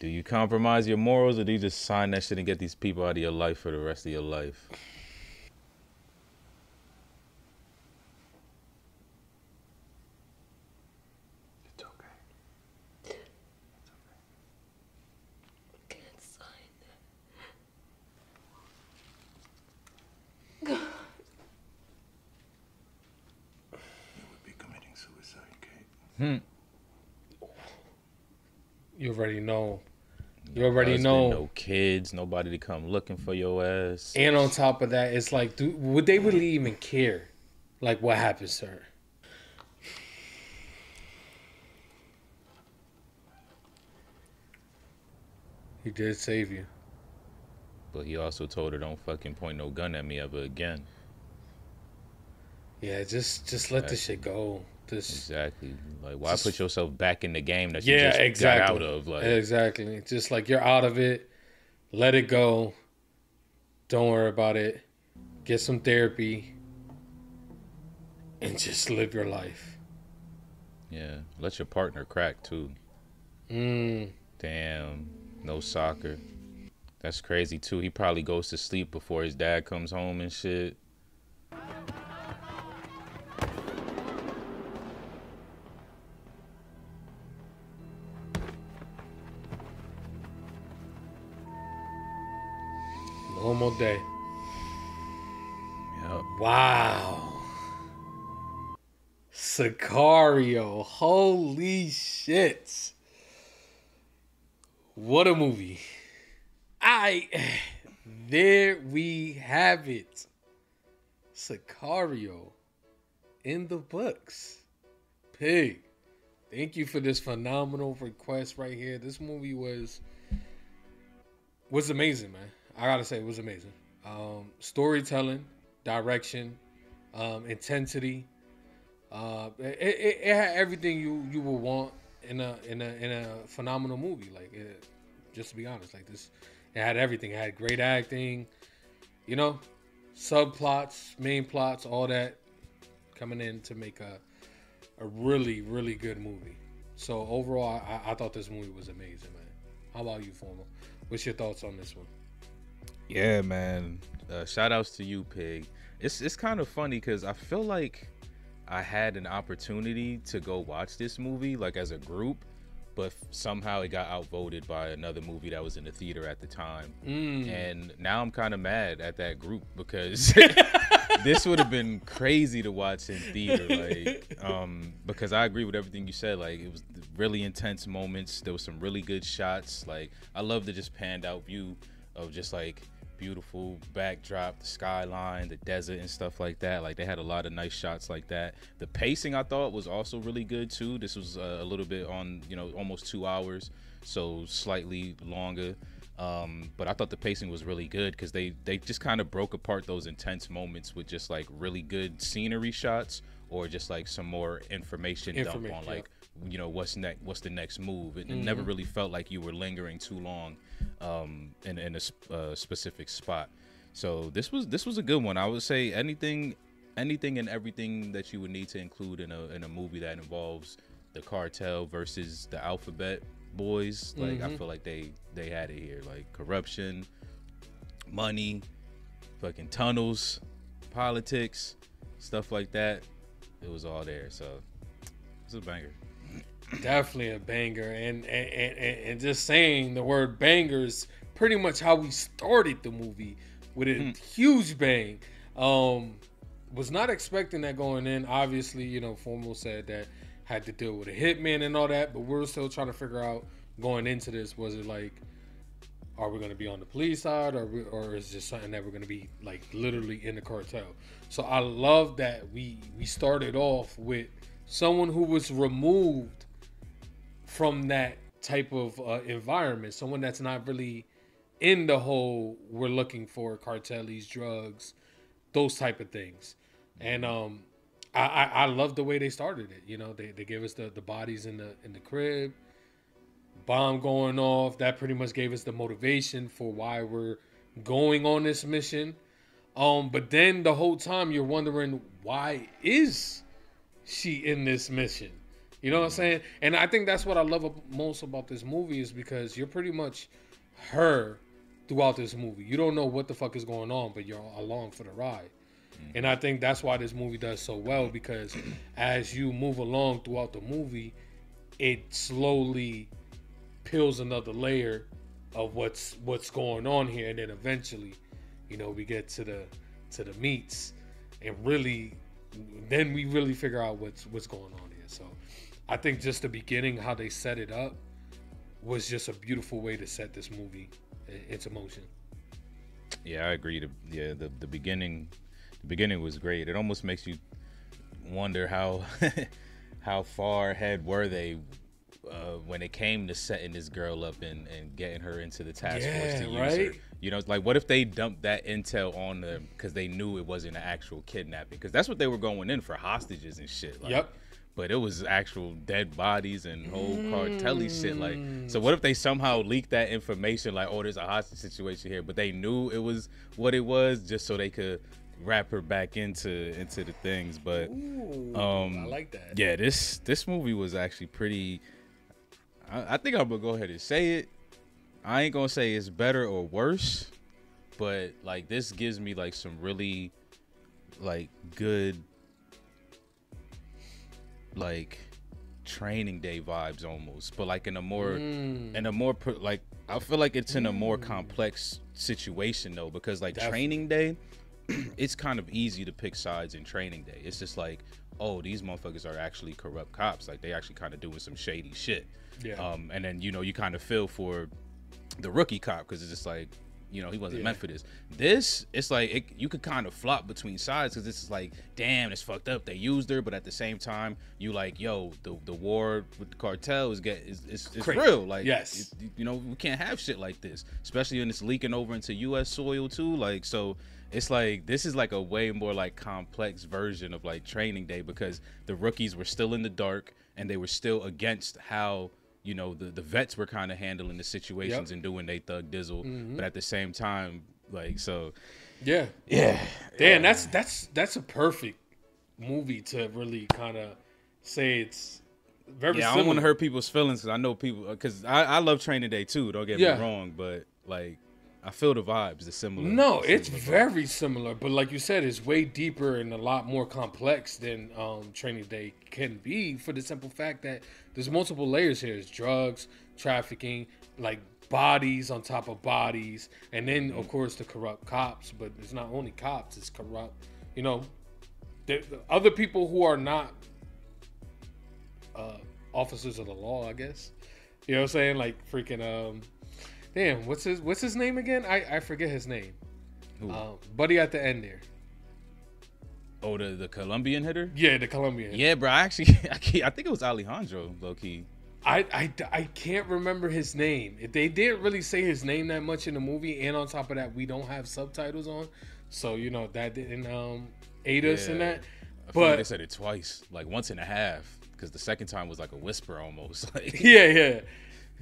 Do you compromise your morals or do you just sign that shit and get these people out of your life for the rest of your life? It's okay. Can't sign You would be committing suicide, Kate. Hmm. You already know. You already Husband, know. No kids, nobody to come looking for your ass. And on top of that, it's like, do, would they really even care? Like, what happens to her? He did save you. But he also told her, "Don't fucking point no gun at me ever again." Yeah, just just let this shit go. This Exactly. Like, why Just- put yourself back in the game that you yeah, just exactly. got out of? Like, exactly. Just like you're out of it. Let it go. Don't worry about it. Get some therapy. And just live your life. yeah. Let your partner crack too. Mm. Damn. No soccer. That's crazy too. He probably goes to sleep before his dad comes home and shit. Normal day. Yep. Wow. Sicario. Holy shit. What a movie. I there we have it. Sicario in the books. Pig. Thank you for this phenomenal request right here. This movie was was amazing, man. I gotta say, it was amazing. Um, storytelling, direction, um, intensity. Uh, it, it, it had everything you you would want in a in a in a phenomenal movie. Like, it, just to be honest, like this, it had everything. It had great acting, you know, subplots, main plots, all that coming in to make a a really really good movie. So overall, I, I thought this movie was amazing, man. How about you, Formal? What's your thoughts on this one? Yeah, man. Uh, shout outs to you, Pig. It's it's kind of funny because I feel like I had an opportunity to go watch this movie like as a group, but somehow it got outvoted by another movie that was in the theater at the time. Mm. And now I'm kind of mad at that group because this would have been crazy to watch in theater. Like, um, because I agree with everything you said. Like, it was really intense moments. There was some really good shots. Like, I love the just panned out view of just like beautiful backdrop, the skyline, the desert, and stuff like that. Like they had a lot of nice shots like that. The pacing I thought was also really good too. This was uh, a little bit on, you know, almost two hours, so slightly longer. Um, but I thought the pacing was really good because they they just kind of broke apart those intense moments with just like really good scenery shots or just like some more information, dump Information, on yeah. like you know what's next what's the next move. It, it never really felt like you were lingering too long um in, in a sp- uh, specific spot. So this was this was a good one. I would say anything anything and everything that you would need to include in a in a movie that involves the cartel versus the alphabet boys like i Mhm. feel like they they had it here. Like corruption money fucking tunnels politics stuff like that. It was all there. So it's a banger Definitely a banger, and and, and and just saying the word bangers pretty much how we started the movie with a huge bang. Um, was not expecting that going in. Obviously, you know, Formal said that had to deal with a hitman and all that, but we're still trying to figure out going into this. Was it like, are we going to be on the police side, or we, or is this something that we're going to be like literally in the cartel? So I love that we we started off with someone who was removed from that type of uh, environment. Someone that's not really in the whole we're looking for cartels, drugs, those type of things. And um, I, I I love the way they started it. You know, they they gave us the the bodies in the in the crib, bomb going off. That pretty much gave us the motivation for why we're going on this mission. Um, but then the whole time you're wondering why is she in this mission? You know what I'm saying? And I think that's what I love most about this movie is because you're pretty much her throughout this movie. You don't know what the fuck is going on, but you're along for the ride. Mm-hmm. And I think that's why this movie does so well because as you move along throughout the movie, it slowly peels another layer of what's what's going on here and then eventually, you know, we get to the to the meats and really then we really figure out what's what's going on here. So I think just the beginning, how they set it up, was just a beautiful way to set this movie i- into motion. Yeah, I agree. The yeah, the, the beginning the beginning was great. It almost makes you wonder how how far ahead were they uh, when it came to setting this girl up and, and getting her into the task force to Yeah, use her. You know, like what if they dumped that intel on them because they knew it wasn't an actual kidnapping? Because that's what they were going in for hostages and shit. Like, Yep. But it was actual dead bodies and whole cartelly shit. Like, Mm. so what if they somehow leaked that information? Like, oh, there's a hostage situation here, but they knew it was what it was, just so they could wrap her back into into the things. But Ooh, um, I like that. Yeah, this this movie was actually pretty. I, I think I'm gonna go ahead and say it. I ain't gonna say it's better or worse, but like this gives me like some really like good like training day vibes almost but like in a more Mm. in a more like i feel like it's in a more complex situation though because like Definitely. training day it's kind of easy to pick sides in training day it's just like oh these motherfuckers are actually corrupt cops like they actually kind of doing some shady shit Yeah. um and then you know you kind of feel for the rookie cop because it's just like you know he wasn't Yeah. meant for this this it's like it, you could kind of flop between sides because this is like damn it's fucked up they used her but at the same time you like yo the, the war with the cartel is get is, is, is real like Yes. it- you know we can't have shit like this especially when it's leaking over into us soil too like so it's like this is like a way more like complex version of like training day because the rookies were still in the dark and they were still against how you know the, the vets were kind of handling the situations Yep. and doing they thug dizzle Mhm. but at the same time like so Yeah. Yeah. Damn, that's that's that's a perfect movie to really kind of say it's very yeah i don't want to hurt people's feelings because i know people because I, I love training day too don't get Yeah. me wrong but like I feel the vibes, the similar. No, the it's similar vibes. very similar, but like you said, it's way deeper and a lot more complex than um, Training Day can be. For the simple fact that there's multiple layers here: it's drugs, trafficking, like bodies on top of bodies, and then of course the corrupt cops. But it's not only cops; it's corrupt. You know, the, the other people who are not uh, officers of the law, I guess. You know what I'm saying? Like freaking um, damn, what's his what's his name again? I I forget his name. Uh, buddy at the end there. Oh, the the Colombian hitter. Yeah, the Colombian. Yeah, bro. I actually, I, can't- I think it was Alejandro, low key. I, I, I can't remember his name. They didn't really say his name that much in the movie, and on top of that, we don't have subtitles on, so you know that didn't um aid us in that. I feel like But they said it twice, like once and a half, because the second time was like a whisper almost. Like yeah, yeah.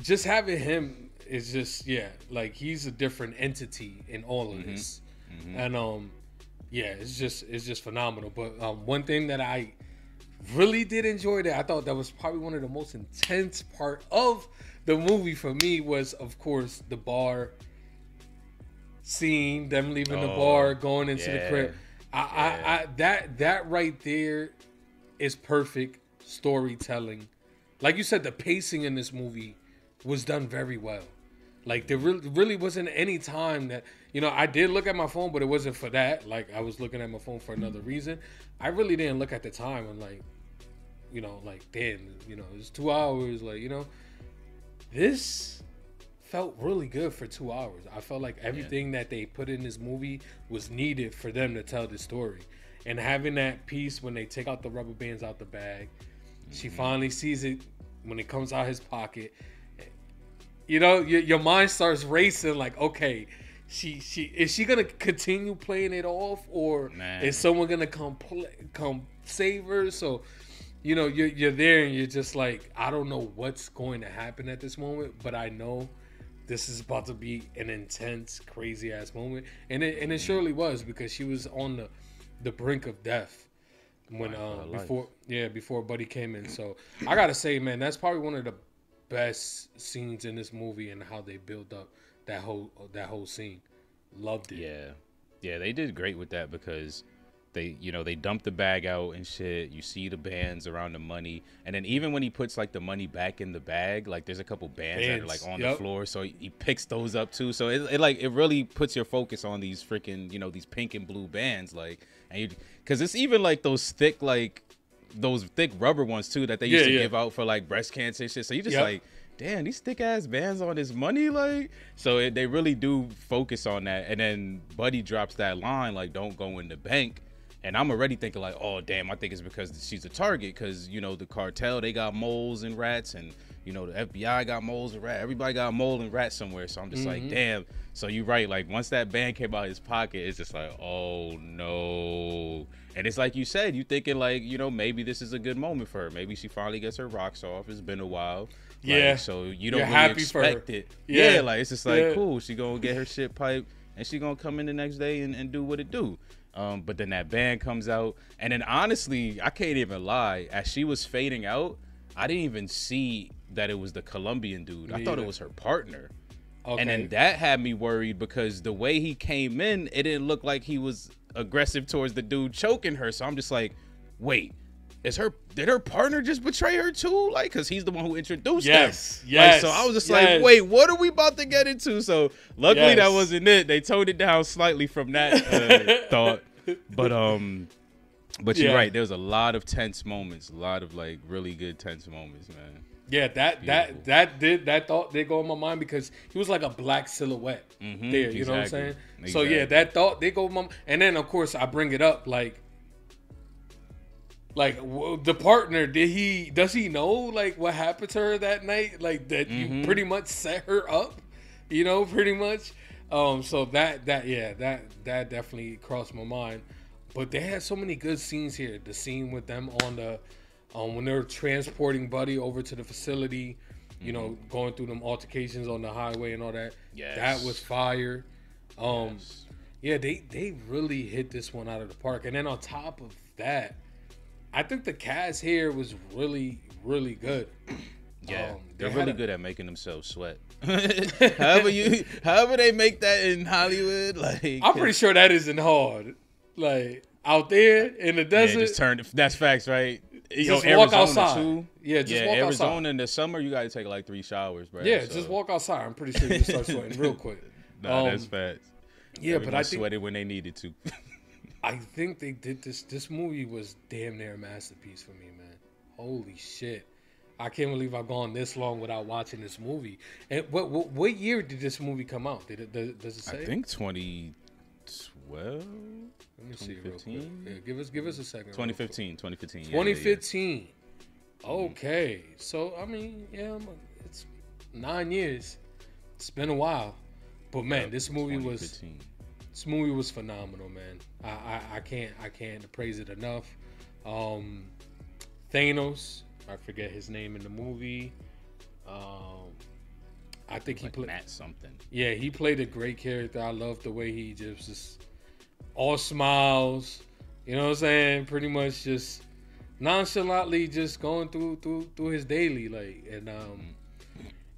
Just having him is just yeah, like he's a different entity in all of this, and um, yeah, it's just it's just phenomenal. But um, one thing that I really did enjoy that I thought that was probably one of the most intense part of the movie for me was of course the bar scene, them leaving the Oh, bar, going into the crib. I, I, I that that right there is perfect storytelling. Like you said, the pacing in this movie was done very well. Like there really, really wasn't any time that you know I did look at my phone, but it wasn't for that. Like I was looking at my phone for another reason. I really didn't look at the time and like, you know, like damn, you know, it's two hours. Like you know, this felt really good for two hours. I felt like everything that they put in this movie was needed for them to tell the story. And having that piece when they take out the rubber bands out the bag, she mm-hmm. finally sees it when it comes out his pocket. You know, your, your mind starts racing. Like, okay, she she is she gonna continue playing it off, or Man. is someone gonna come play, come save her? So, you know, you're you're there and you're just like, I don't know what's going to happen at this moment, but I know this is about to be an intense, crazy ass moment, and it and it surely was because she was on the the brink of death when uh, before yeah before Buddy came in. So I gotta say, man, that's probably one of the best scenes in this movie and how they built up that whole that whole scene. Loved it. Yeah, yeah, they did great with that because they, you know, they dump the bag out and shit. You see the bands around the money, and then even when he puts like the money back in the bag, like there's a couple bands, that are like on yep. the floor, so he, picks those up too. So it, it like it really puts your focus on these freaking, you know, these pink and blue bands, like, and you, because it's even like those thick like those thick rubber ones too that they used Yeah, to yeah. give out for like breast cancer and shit. So you just Yep. like damn, these thick ass bands on this money, like. So it, they really do focus on that. And then Buddy drops that line, like, don't go in the bank. And I'm already thinking, like, oh, damn, I think it's because she's a target. Because, you know, the cartel, they got moles and rats. And, you know, the FBI got moles and rats. Everybody got mole and rats somewhere. So I'm just like, Mhm. damn. So you're right. Like, once that band came out of his pocket, it's just like, oh, no. And it's like you said, you thinking, like, you know, maybe this is a good moment for her. Maybe she finally gets her rocks off. It's been a while. Like, Yeah. so you don't You're really expect it. Yeah. Yeah. Like it's just like Yeah. cool. She gonna get her shit piped and she gonna come in the next day and, and do what it do. Um, but then that band comes out, and then honestly, I can't even lie. As she was fading out, I didn't even see that it was the Colombian dude. I Me thought it was her partner. Okay. And then that had me worried because the way he came in, it didn't look like he was aggressive towards the dude choking her. So I'm just like, wait, is her did her partner just betray her too? Like, cause he's the one who introduced Yes, them. yes, Like, so I was just yes. like, wait, what are we about to get into? So luckily that wasn't it. They toned it down slightly from that uh, thought. But um, but you're right. There was a lot of tense moments, a lot of like really good tense moments, man. Yeah, that that that did that thought did go in my mind because he was like a black silhouette Mhm, there. You know what I'm exactly, saying? So yeah, that thought did go in my and then of course I bring it up like like the partner did he does he know like what happened to her that night like that you Mhm. pretty much set her up you know pretty much um so that that yeah that that definitely crossed my mind but they had so many good scenes here the scene with them on the um when they're transporting buddy over to the facility you know going through them altercations on the highway and all that Yes. that was fire um yeah they they really hit this one out of the park and then on top of that I think the cast here was really, really good. Yeah, Um, they're they really a- good at making themselves sweat. however you, however they make that in Hollywood, like I'm pretty sure that isn't hard. Like out there in the Yeah, desert, just turn. That's facts, right? You Just know, walk Arizona, outside. Too. Yeah, just walk Arizona outside. in the summer, you got to take like three showers, bro. yeah, so- just walk outside. I'm pretty sure you start sweating real quick. Nah, that's Um, facts. Yeah, but I think sweated when they needed to. I think they did this. This movie was damn near a masterpiece for me, man. Holy shit! I can't believe I've gone this long without watching this movie. And what what, what year did this movie come out? Did it does, does it say? I think 2012. Let me see real quick. Yeah, give us give us a second. real quick. 2015. 2015. yeah. 2015. Okay, so I mean, yeah, it's nine years. It's been a while, but man, Yep, this movie was this movie was phenomenal, man. I, I I can't I can't praise it enough. Um, Thanos, I forget his name in the movie. Um, I think he Like played Matt something. Yeah, he played a great character. I love the way he just just all smiles. You know what I'm saying? Pretty much just nonchalantly just going through through through his daily like and um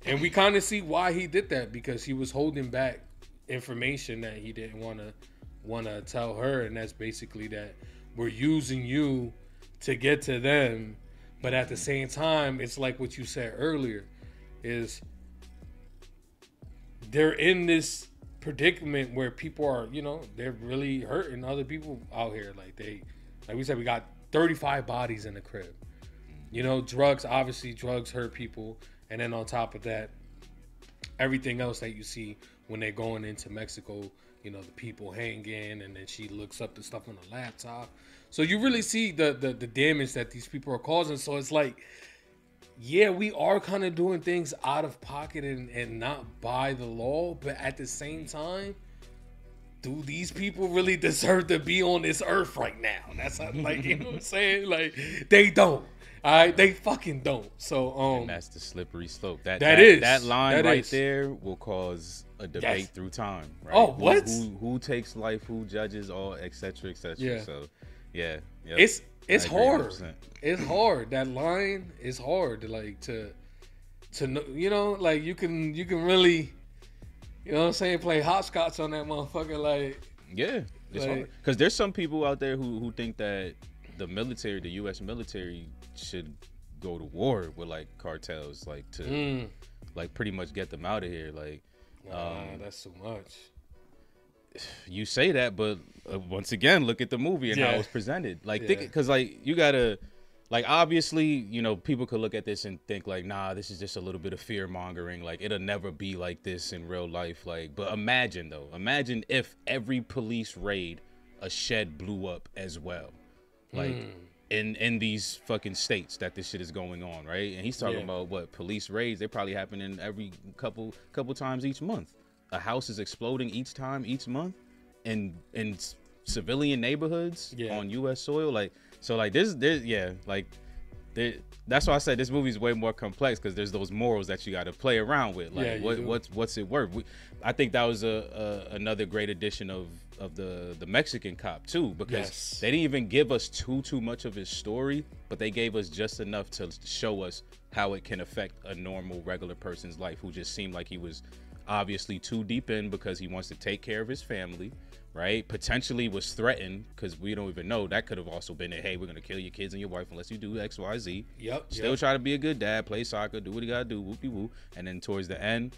and we kind of see why he did that because he was holding back information that he didn't want to want to tell her and that's basically that we're using you to get to them but at the same time it's like what you said earlier is they're in this predicament where people are, you know, they're really hurting other people out here. Like they, like we said, we got 35 bodies in the crib. You know, drugs, obviously, drugs hurt people. And then on top of that, everything else that you see when they're going into Mexico, you know, the people hanging, and then she looks up the stuff on the laptop. So you really see the the, the damage that these people are causing. So it's like, yeah, we are kind of doing things out of pocket and, and not by the law, but at the same time, do these people really deserve to be on this earth right now? That's how, like, you know what I'm saying? Like, they don't. All right, they fucking don't. So, um, And that's the slippery slope. That That that, is. that line That right is. there will cause a debate Yes. through time. Right? Oh, Who- what? Who, who takes life? Who judges? All etc. etc. Yeah. So, yeah, yep. it's it's hard. 100%. It's hard. That line is hard to like to to know. You know, like you can you can really, you know, what I'm saying, play hopscotch on that motherfucker. Like, Yeah, it's Like- because there's some people out there who who think that the military, the U.S. military, should go to war with like cartels, like to Mm. like pretty much get them out of here. Like, nah, um, that's too much. You say that, but uh, once again, look at the movie and how it was presented. Like, think because like you gotta. Like obviously, you know, people could look at this and think like, nah, this is just a little bit of fear mongering. Like it'll never be like this in real life. Like, but imagine though, imagine if every police raid, a shed blew up as well. Like Mm. in in these fucking states that this shit is going on, right? And he's talking Yeah. about what police raids. They probably happen in every couple couple times each month. A house is exploding each time each month, in in civilian neighborhoods Yeah. on U.S. soil. Like so, like this, this yeah, like. There, that's why I said this movie is way more complex because there's those morals that you got to play around with. Like, Yeah, what, do. what's what's it worth? We, I think that was a, a another great addition of of the the Mexican cop too, because Yes. they didn't even give us too too much of his story, but they gave us just enough to show us how it can affect a normal regular person's life who just seemed like he was obviously too deep in because he wants to take care of his family, right? Potentially was threatened because we don't even know. That could have also been a hey, we're gonna kill your kids and your wife unless you do X, Y, Z. Yep, Still yep. try to be a good dad, play soccer, do what he gotta do, whoopie whoop. And then towards the end,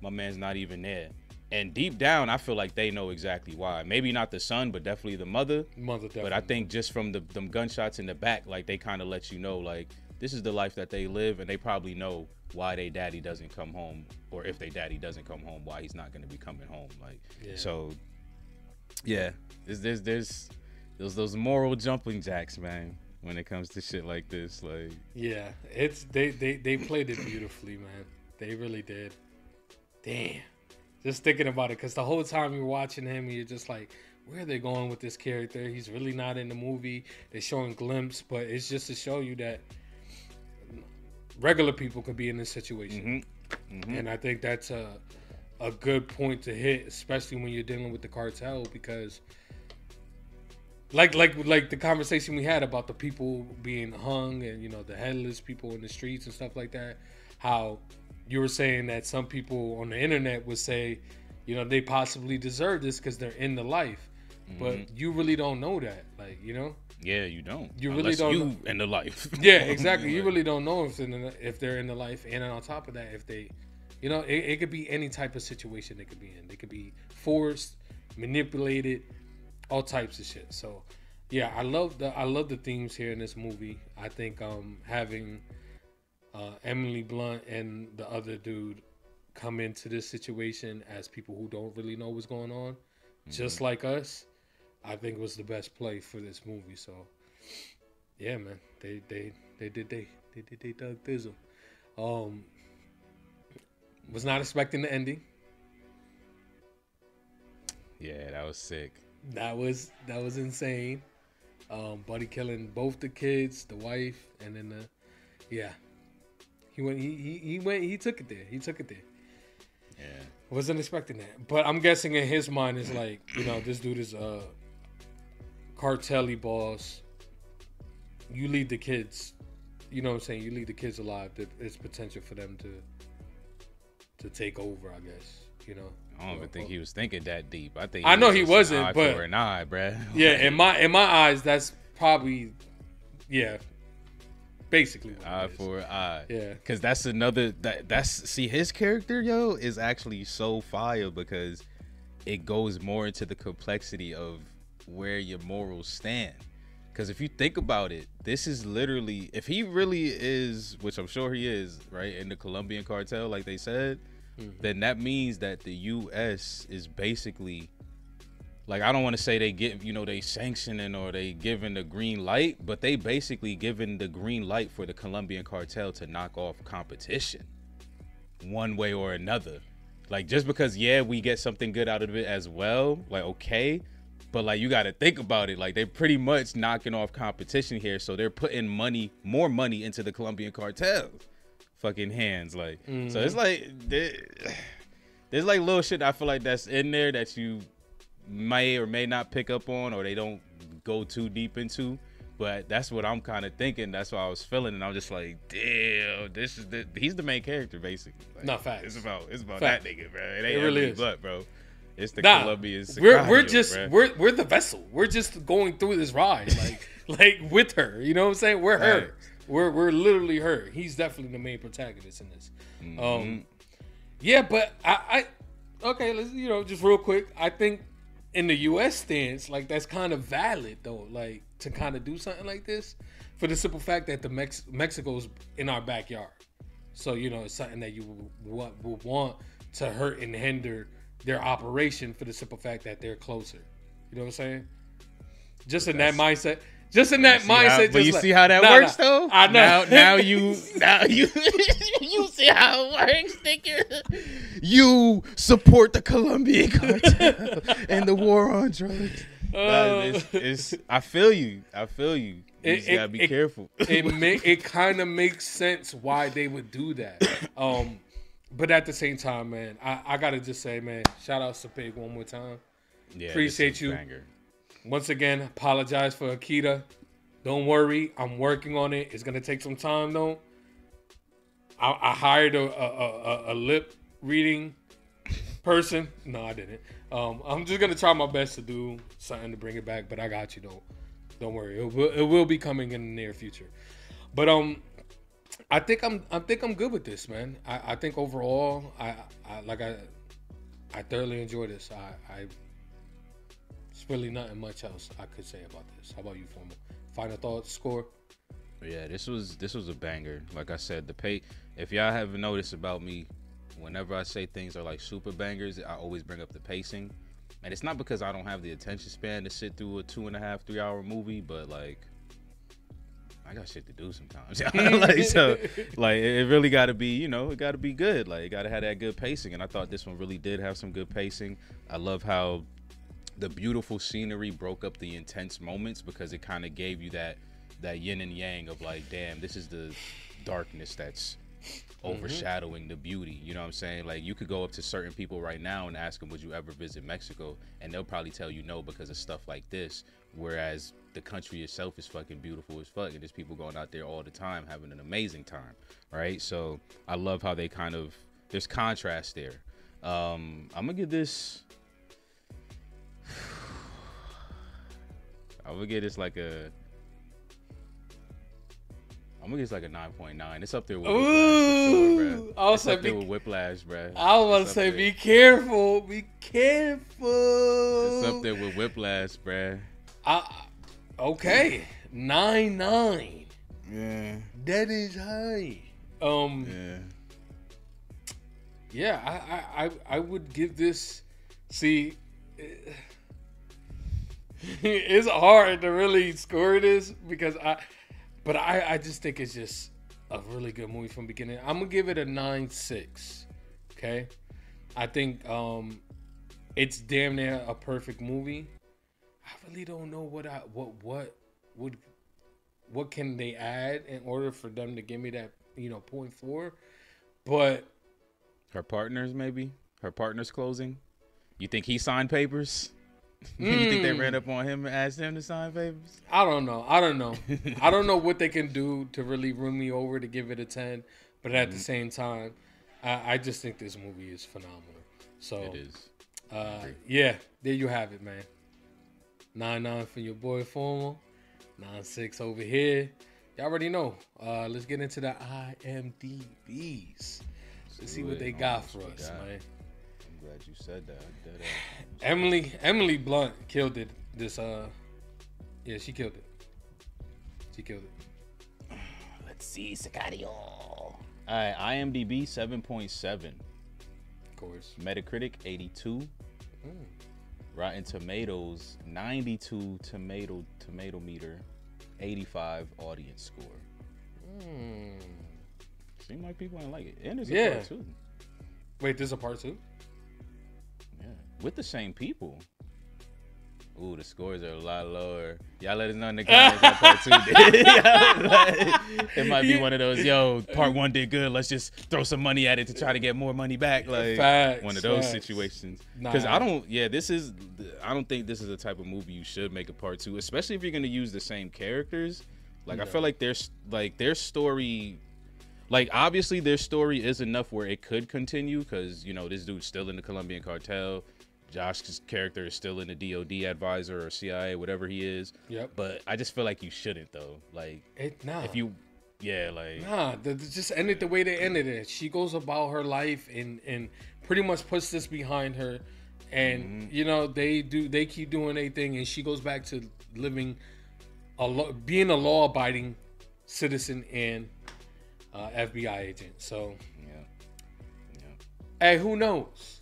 my man's not even there. And deep down, I feel like they know exactly why. Maybe not the son, but definitely the mother. Mother, definitely. But I think just from the them gunshots in the back, like they kind of let you know, like this is the life that they live, and they probably know why they daddy doesn't come home, or if they daddy doesn't come home, why he's not going to be coming home. Like, Yeah. so yeah, there's there's there's those those moral jumping jacks, man. When it comes to shit like this, like Yeah, it's they they they played it beautifully, man. They really did. Damn. Just thinking about it, because the whole time you're watching him, you're just like, where are they going with this character? He's really not in the movie. They're showing glimpse, but it's just to show you that regular people could be in this situation. Mhm. And I think that's a a good point to hit, especially when you're dealing with the cartel, because like like like the conversation we had about the people being hung and you know the headless people in the streets and stuff like that. How you were saying that some people on the internet would say, you know, they possibly deserve this because they're in the life, but Mhm. you really don't know that. Like you know. Yeah, you don't. You really Unless don't You know- in the life. yeah, exactly. You really don't know if they're in the, if they're in the life, and on top of that, if they, you know, it, it could be any type of situation they could be in. They could be forced, manipulated, all types of shit. So, yeah, I love the I love the themes here in this movie. I think um having uh, Emily Blunt and the other dude come into this situation as people who don't really know what's going on, just like us, I think was the best play for this movie. So, yeah, man, they they they did they they did they Doug Thizzle. Um, was not expecting the ending. Yeah, that was sick. That was that was insane. Um, Buddy killing both the kids, the wife, and then the yeah. He went he, he he went he took it there. He took it there. Yeah. Wasn't expecting that. But I'm guessing in his mind is like, you know, this dude is a cartelly boss. You leave the kids, you know what I'm saying? You leave the kids alive. there- There's potential for them to to take over, I guess. You know. I don't even think he was thinking that deep. I think I know he wasn't, eye but for an eye, bruh. Yeah, in my in my eyes, that's probably yeah, basically. what eye for eye. Yeah. Cause that's another that that's see his character, yo, is actually so fire because it goes more into the complexity of where your morals stand. Cause if you think about it, this is literally if he really is, which I'm sure he is, right, in the Colombian cartel, like they said, Mhm. then that means that the US is basically like I don't want to say they get you know they sanctioning or they giving the green light, but they basically giving the green light for the Colombian cartel to knock off competition one way or another. Like just because yeah we get something good out of it as well, like okay, but like you got to think about it. Like they're pretty much knocking off competition here, so they're putting money, more money into the Colombian cartel, fucking hands. Like so, Mhm. it's like there- there's like little shit I feel like that's in there that you may or may not pick up on, or they don't go too deep into. But that's what I'm kind of thinking. That's what I was feeling, and I'm just like, damn, this is the he's the main character basically. Like, No, facts. It's about it's about Facts. that nigga, bro. It It ain't really really is. but bro. It's the Nah, Colombian. we're we're just we're we're the vessel. We're just going through this ride, like like with her. You know what I'm saying? We're her. Facts. We're we're literally her. He's definitely the main protagonist in this. Mhm. Um, yeah, but I, I okay. Let's you know just real quick. I think in the U.S. stance, like that's kind of valid though. Like to kind of do something like this for the simple fact that the Mex- Mexico's in our backyard. So you know it's something that you would, would want to hurt and hinder their operation for the simple fact that they're closer. You know what I'm saying? Just in that mindset. Just in that See how- mindset. but you like- see how that Nah, works nah. though. I know. Now, now you, now you, you see how it works, nigga. You support the Colombian cartel and the war on drugs. Uh, it's, it's, I feel you. I feel you. You just gotta be careful. it ma- it kind of makes sense why they would do that. Um, but at the same time, man, I, I gotta just say, man, shout out to Pig one more time. Yeah, Appreciate you. banger. Once again, apologize for Akita. Don't worry, I'm working on it. It's gonna take some time though. I, I hired a, a, a, a lip reading person. No, I didn't. Um, I'm just gonna try my best to do something to bring it back, but I got you. Don't don't worry. It will, it will be coming in the near future. But um, I think I'm I think I'm good with this, man. I, I think overall, I, I like I I thoroughly enjoy this. I, I it's really nothing much else I could say about this. How about you, Formal? Final thoughts, score. Yeah, this was this was a banger. Like I said, the pay. If y'all haven't noticed about me, whenever I say things are like super bangers, I always bring up the pacing. And it's not because I don't have the attention span to sit through a two and a half, three hour movie, but like I got shit to do sometimes. like so, like it really got to be, you know, it got to be good. Like it got to have that good pacing. And I thought this one really did have some good pacing. I love how the beautiful scenery broke up the intense moments because it kind of gave you that that yin and yang of like, damn, this is the darkness that's mm-hmm. overshadowing the beauty. You know what I'm saying? Like you could go up to certain people right now and ask them, "Would you ever visit Mexico?" And they'll probably tell you no because of stuff like this. Whereas the country itself is fucking beautiful as fuck, and there's people going out there all the time having an amazing time, right? So I love how they kind of there's contrast there. Um, I'm gonna give this. I'm gonna give this like a. I'm gonna give this like a 9.9. It's up there with Ooh, Whiplash. Sure, I bruh. was It's up there be- with Whiplash, bruh. I was about to say, there. be careful, be careful. It's up there with Whiplash, bruh. I, okay, nine nine. Yeah. That is high. Um. Yeah. Yeah, I, I, I, would give this. See, it's hard to really score this because I, but I, I just think it's just a really good movie from beginning. I'm gonna give it a nine six. Okay, I think um, it's damn near a perfect movie. I really don't know what I what what would what can they add in order for them to give me that you know point four, but Her partners, maybe. Her partner's closing. You think he signed papers? you think they Mm. ran up on him and asked him to sign papers? I don't know. I don't know. I don't know what they can do to really run me over to give it a ten, but at Mm-hmm. the same time, I, I just think this movie is phenomenal. So It is. Uh, yeah, there you have it, man. Nine nine for your boy Formal, nine six over here. Y'all already know. Uh, let's get into the IMDb's. Let's see what they got for us, Forgot. man. I'm glad you said that. Dead. Emily Emily Blunt killed it. This uh, yeah, she killed it. She killed it. Let's see, Sicario. All right, IMDb 7.7. Of course. Metacritic 82. Mm. Rotten Tomatoes 92 tomato tomato meter 85 audience score. Mm. Seem like people ain't like it. And it's a Yeah. part two. Wait, there's a part two. Yeah. With the same people. Ooh, the scores are a lot lower. Y'all let us know in the comments part two did. Like, it might be one of those, yo, part one did good. Let's just throw some money at it to try to get more money back. Like Facts, one of those facts. situations. Because Nah. I don't, yeah, this is, I don't think this is the type of movie you should make a part two, especially if you're gonna use the same characters. Like I feel like there's like their story like obviously their story is enough where it could continue because you know this dude's still in the Colombian cartel. Josh's character is still in the DOD advisor or CIA, whatever he is. Yep. But I just feel like you shouldn't though. Like It nah. if you, yeah, like Nah, th- th- just end it the way they ended it. She goes about her life and and pretty much puts this behind her, and Mm-hmm. you know they do they keep doing their thing, and she goes back to living a lo- being a law abiding citizen and uh, FBI agent. So yeah, yeah, hey, who knows?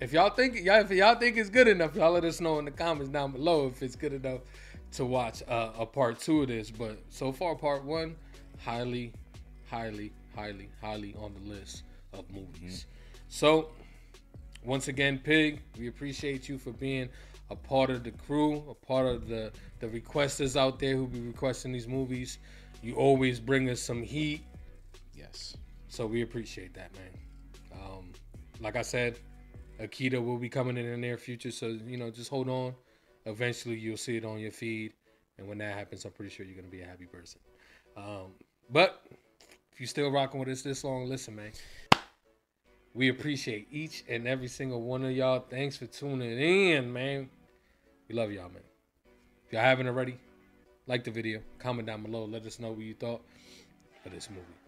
If y'all think y'all if y'all think it's good enough, y'all let us know in the comments down below if it's good enough to watch uh, a part two of this. But so far, part one, highly, highly, highly, highly on the list of movies. So once again, Pig, we appreciate you for being a part of the crew, a part of the the requesters out there who be requesting these movies. You always bring us some heat. Yes. So we appreciate that, man. Um, like I said, Akita will be coming in the near future. So you know, just hold on. Eventually, you'll see it on your feed, and when that happens, I'm pretty sure you're gonna be a happy person. Um, but if you're still rocking with us this long, listen, man. We appreciate each and every single one of y'all. Thanks for tuning in, man. We love y'all, man. If y'all haven't already, like the video, comment down below, let us know what you thought of this movie.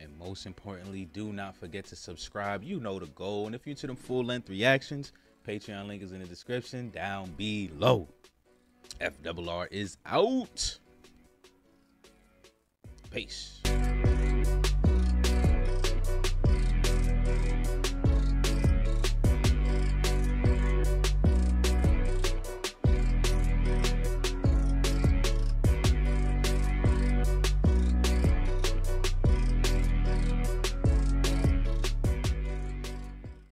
And most importantly, do not forget to subscribe. You know the goal. And if you're into them full length reactions, Patreon link is in the description down below. FRR is out. Peace.